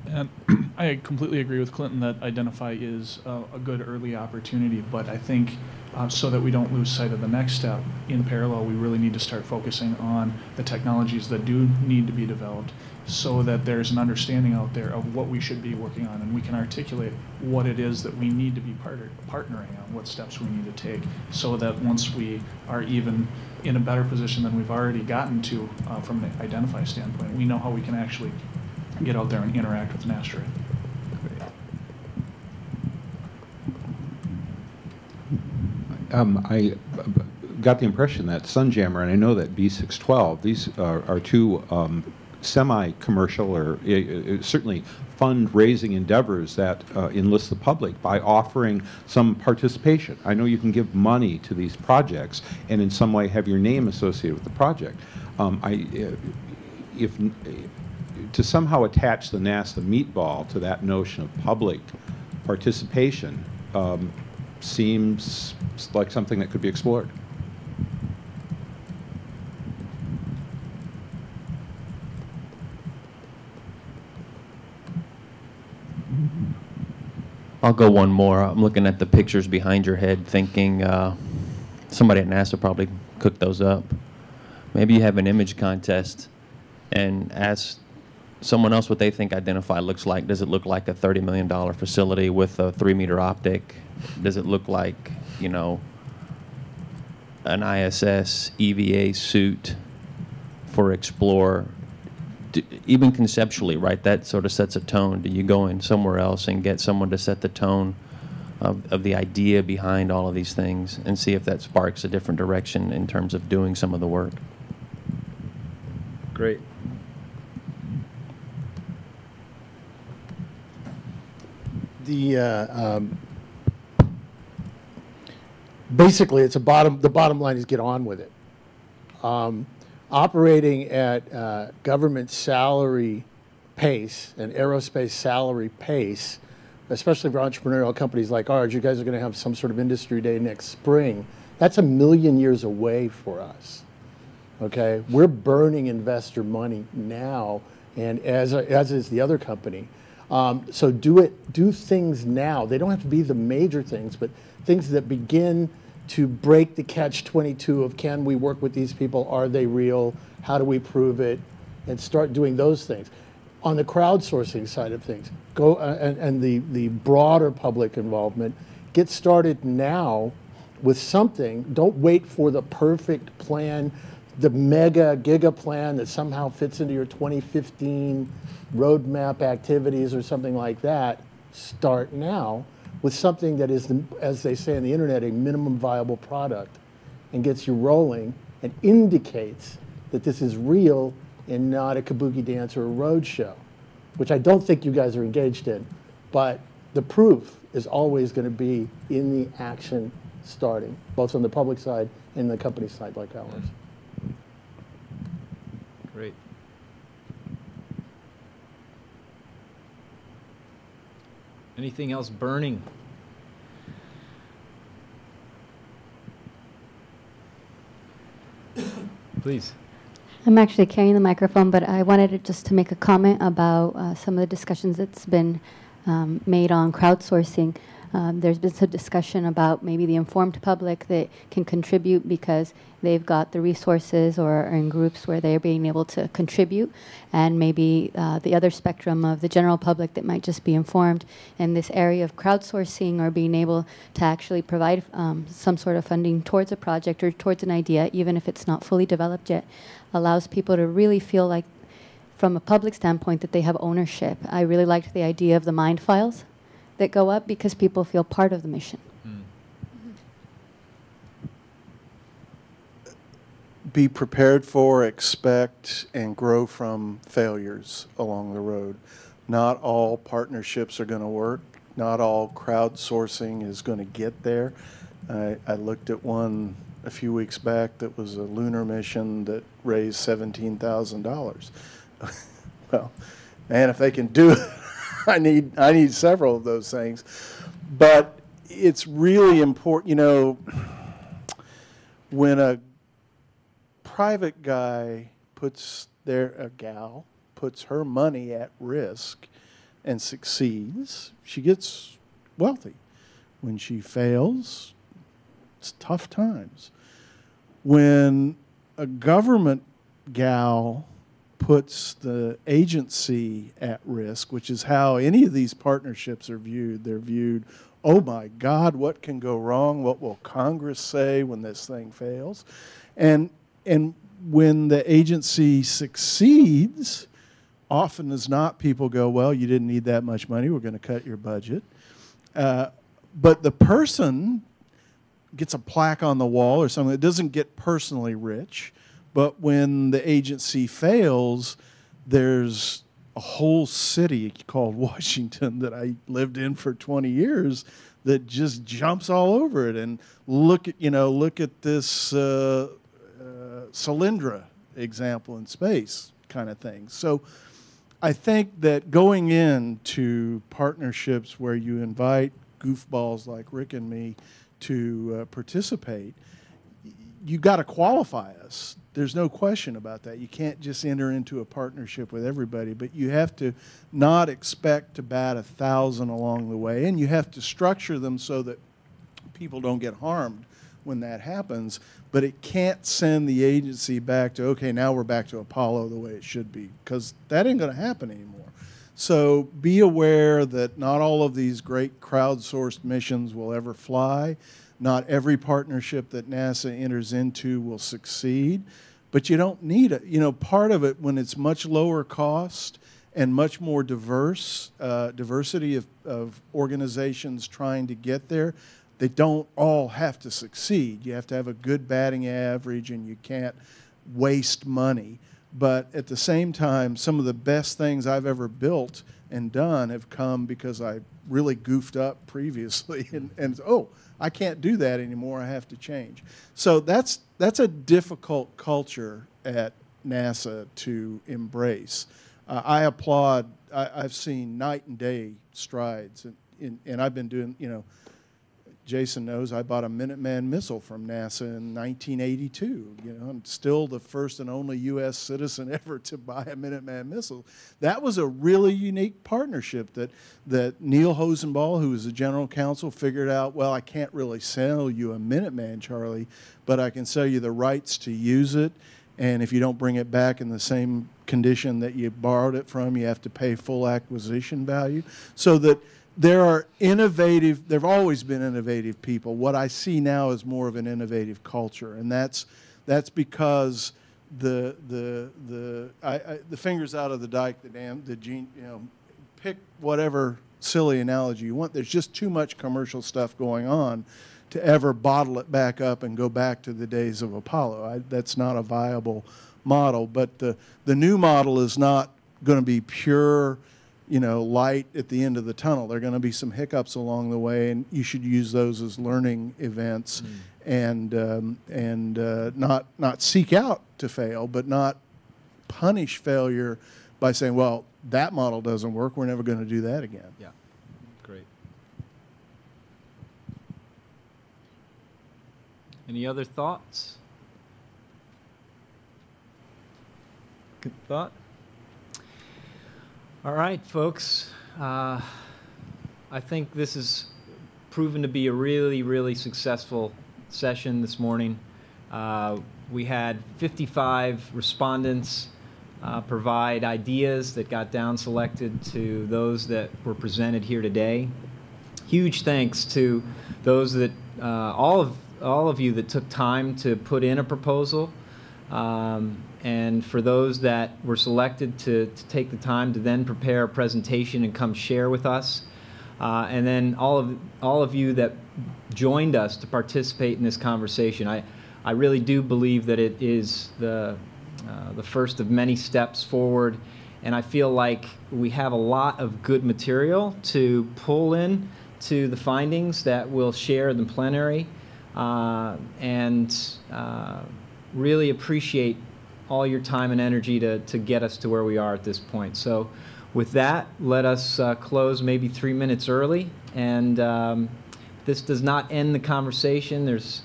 And [clears throat] I completely agree with Clinton that Identify is a, a good early opportunity, but I think uh, so that we don't lose sight of the next step, in parallel, we really need to start focusing on the technologies that do need to be developed so that there's an understanding out there of what we should be working on and we can articulate what it is that we need to be partner, partnering on, what steps we need to take, so that once we are even in a better position than we've already gotten to uh, from an identify standpoint, we know how we can actually get out there and interact with an asteroid. Um, I got the impression that Sunjammer, and I know that B612, these are, are two um, semi-commercial or uh, uh, certainly fundraising endeavors that uh, enlist the public by offering some participation. I know you can give money to these projects and in some way have your name associated with the project. Um, I, if to somehow attach the NASA meatball to that notion of public participation um, seems like something that could be explored. I'll go one more. I'm looking at the pictures behind your head thinking uh, somebody at NASA probably cooked those up. Maybe you have an image contest and ask someone else what they think Identify looks like. Does it look like a $30 million facility with a three meter optic? Does it look like, you know, an ISS EVA suit for Explorer? Do, even conceptually, right, that sort of sets a tone. Do you go in somewhere else and get someone to set the tone of, of the idea behind all of these things and see if that sparks a different direction in terms of doing some of the work? Great. the uh, um, basically it's a bottom. The bottom line is get on with it. Um, operating at uh, government salary pace and aerospace salary pace, especially for entrepreneurial companies like ours, you guys are going to have some sort of industry day next spring. That's a million years away for us. Okay, we're burning investor money now, and as as is the other company. Um, so do it, do things now. They don't have to be the major things, but things that begin to break the catch-22 of can we work with these people? Are they real? How do we prove it? And start doing those things. On the crowdsourcing side of things, go uh, and, and the, the broader public involvement, get started now with something. Don't wait for the perfect plan, the mega giga plan that somehow fits into your 2015 roadmap activities or something like that, start now with something that is, the, as they say on the internet, a minimum viable product and gets you rolling and indicates that this is real and not a kabuki dance or a road show, which I don't think you guys are engaged in. But the proof is always going to be in the action starting, both on the public side and the company side like ours. Great. Anything else burning? Please. I'm actually carrying the microphone, but I wanted to just to make a comment about uh, some of the discussions that's been um, made on crowdsourcing. Um, there's been some discussion about maybe the informed public that can contribute because they've got the resources or are in groups where they're being able to contribute, and maybe uh, the other spectrum of the general public that might just be informed in this area of crowdsourcing or being able to actually provide um, some sort of funding towards a project or towards an idea, even if it's not fully developed yet, allows people to really feel like from a public standpoint that they have ownership. I really liked the idea of the mind files that go up because people feel part of the mission. Be prepared for, expect, and grow from failures along the road. Not all partnerships are going to work. Not all crowdsourcing is going to get there. I, I looked at one a few weeks back that was a lunar mission that raised $17,000. [laughs] well, man, if they can do it, [laughs] I need I need several of those things. But it's really important, you know, when a private guy puts their a gal puts her money at risk and succeeds, she gets wealthy. When she fails, it's tough times. When a government gal puts the agency at risk, which is how any of these partnerships are viewed. They're viewed, oh my God, what can go wrong? What will Congress say when this thing fails? And, and when the agency succeeds, often as not, people go, well, you didn't need that much money, we're going to cut your budget. Uh, but the person gets a plaque on the wall or something that doesn't get personally rich. But when the agency fails, there's a whole city called [laughs] Washington that I lived in for 20 years that just jumps all over it. And look at you know look at this uh, Solyndra example in space kind of thing. So I think that going into partnerships where you invite goofballs like Rick and me to uh, participate, you got to qualify us. There's no question about that. You can't just enter into a partnership with everybody, but you have to not expect to bat a thousand along the way, and you have to structure them so that people don't get harmed when that happens. But it can't send the agency back to okay, now we're back to Apollo the way it should be, because that ain't going to happen anymore. So be aware that not all of these great crowdsourced missions will ever fly. Not every partnership that NASA enters into will succeed, but you don't need it. You know, part of it when it's much lower cost and much more diverse, uh, diversity of, of organizations trying to get there, they don't all have to succeed. You have to have a good batting average and you can't waste money. But at the same time, some of the best things I've ever built and done have come because I really goofed up previously [laughs] and, and oh, I can't do that anymore. I have to change. So that's that's a difficult culture at NASA to embrace. Uh, I applaud. I, have seen night and day strides, and, and, and I've been doing you know Jason knows I bought a Minuteman missile from NASA in 1982. You know, I'm still the first and only U.S. citizen [laughs] ever to buy a Minuteman missile. That was a really unique partnership that that Neil Hosenball, who was the general counsel, figured out. Well, I can't really sell you a Minuteman, Charlie, but I can sell you the rights to use it. And if you don't bring it back in the same condition that you borrowed it from, you have to pay full acquisition value. So that there are innovative, there have always been innovative people. What I see now is more of an innovative culture, and that's, that's because the, the, the, I, I, the fingers out of the dike, the damn, the gene, you know, pick whatever silly analogy you want. There's just too much commercial stuff going on to ever bottle it back up and go back to the days of Apollo. I, that's not a viable model, but the, the new model is not going to be pure you know, light at the end of the tunnel. There are going to be some hiccups along the way, and you should use those as learning events, mm. and um, and uh, not not seek out to fail, but not punish failure by saying, "Well, that model doesn't work. We're never going to do that again." Yeah, great. Any other thoughts? Good thought. All right, folks. Uh, I think this has proven to be a really, really successful session this morning. Uh, we had 55 respondents uh, provide ideas that got down selected to those that were presented here today. Huge thanks to those that, uh, all of all of you that took time to put in a proposal. Um, and for those that were selected to, to take the time to then prepare a presentation and come share with us. Uh, and then all of, all of you that joined us to participate in this conversation. I, I really do believe that it is the, uh, the first of many steps forward. And I feel like we have a lot of good material to pull in to the findings that we'll share in the plenary. Uh, and uh, really appreciate all your time and energy to, to get us to where we are at this point. So with that, let us uh, close maybe three minutes early. And um, this does not end the conversation. There's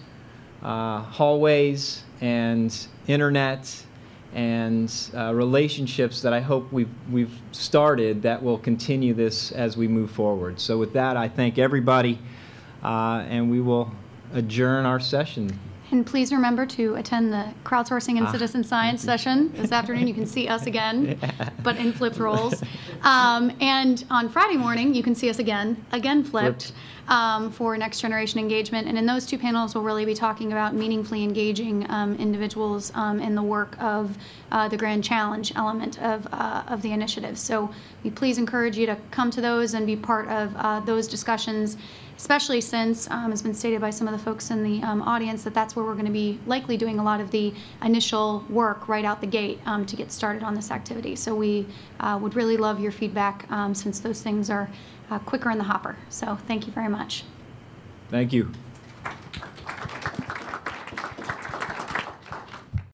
uh, hallways and internet and uh, relationships that I hope we've, we've started that will continue this as we move forward. So with that, I thank everybody, uh, and we will adjourn our session. And please remember to attend the crowdsourcing and Ah, citizen science session this afternoon. You can see us again, [laughs] but in flipped roles. Um, and on Friday morning, you can see us again, again flipped, um, for next generation engagement. And in those two panels, we'll really be talking about meaningfully engaging um, individuals um, in the work of uh, the grand challenge element of, uh, of the initiative. So we please encourage you to come to those and be part of uh, those discussions especially since, um, has been stated by some of the folks in the um, audience, that that's where we're going to be likely doing a lot of the initial work right out the gate um, to get started on this activity. So we uh, would really love your feedback um, since those things are uh, quicker in the hopper. So thank you very much. Thank you.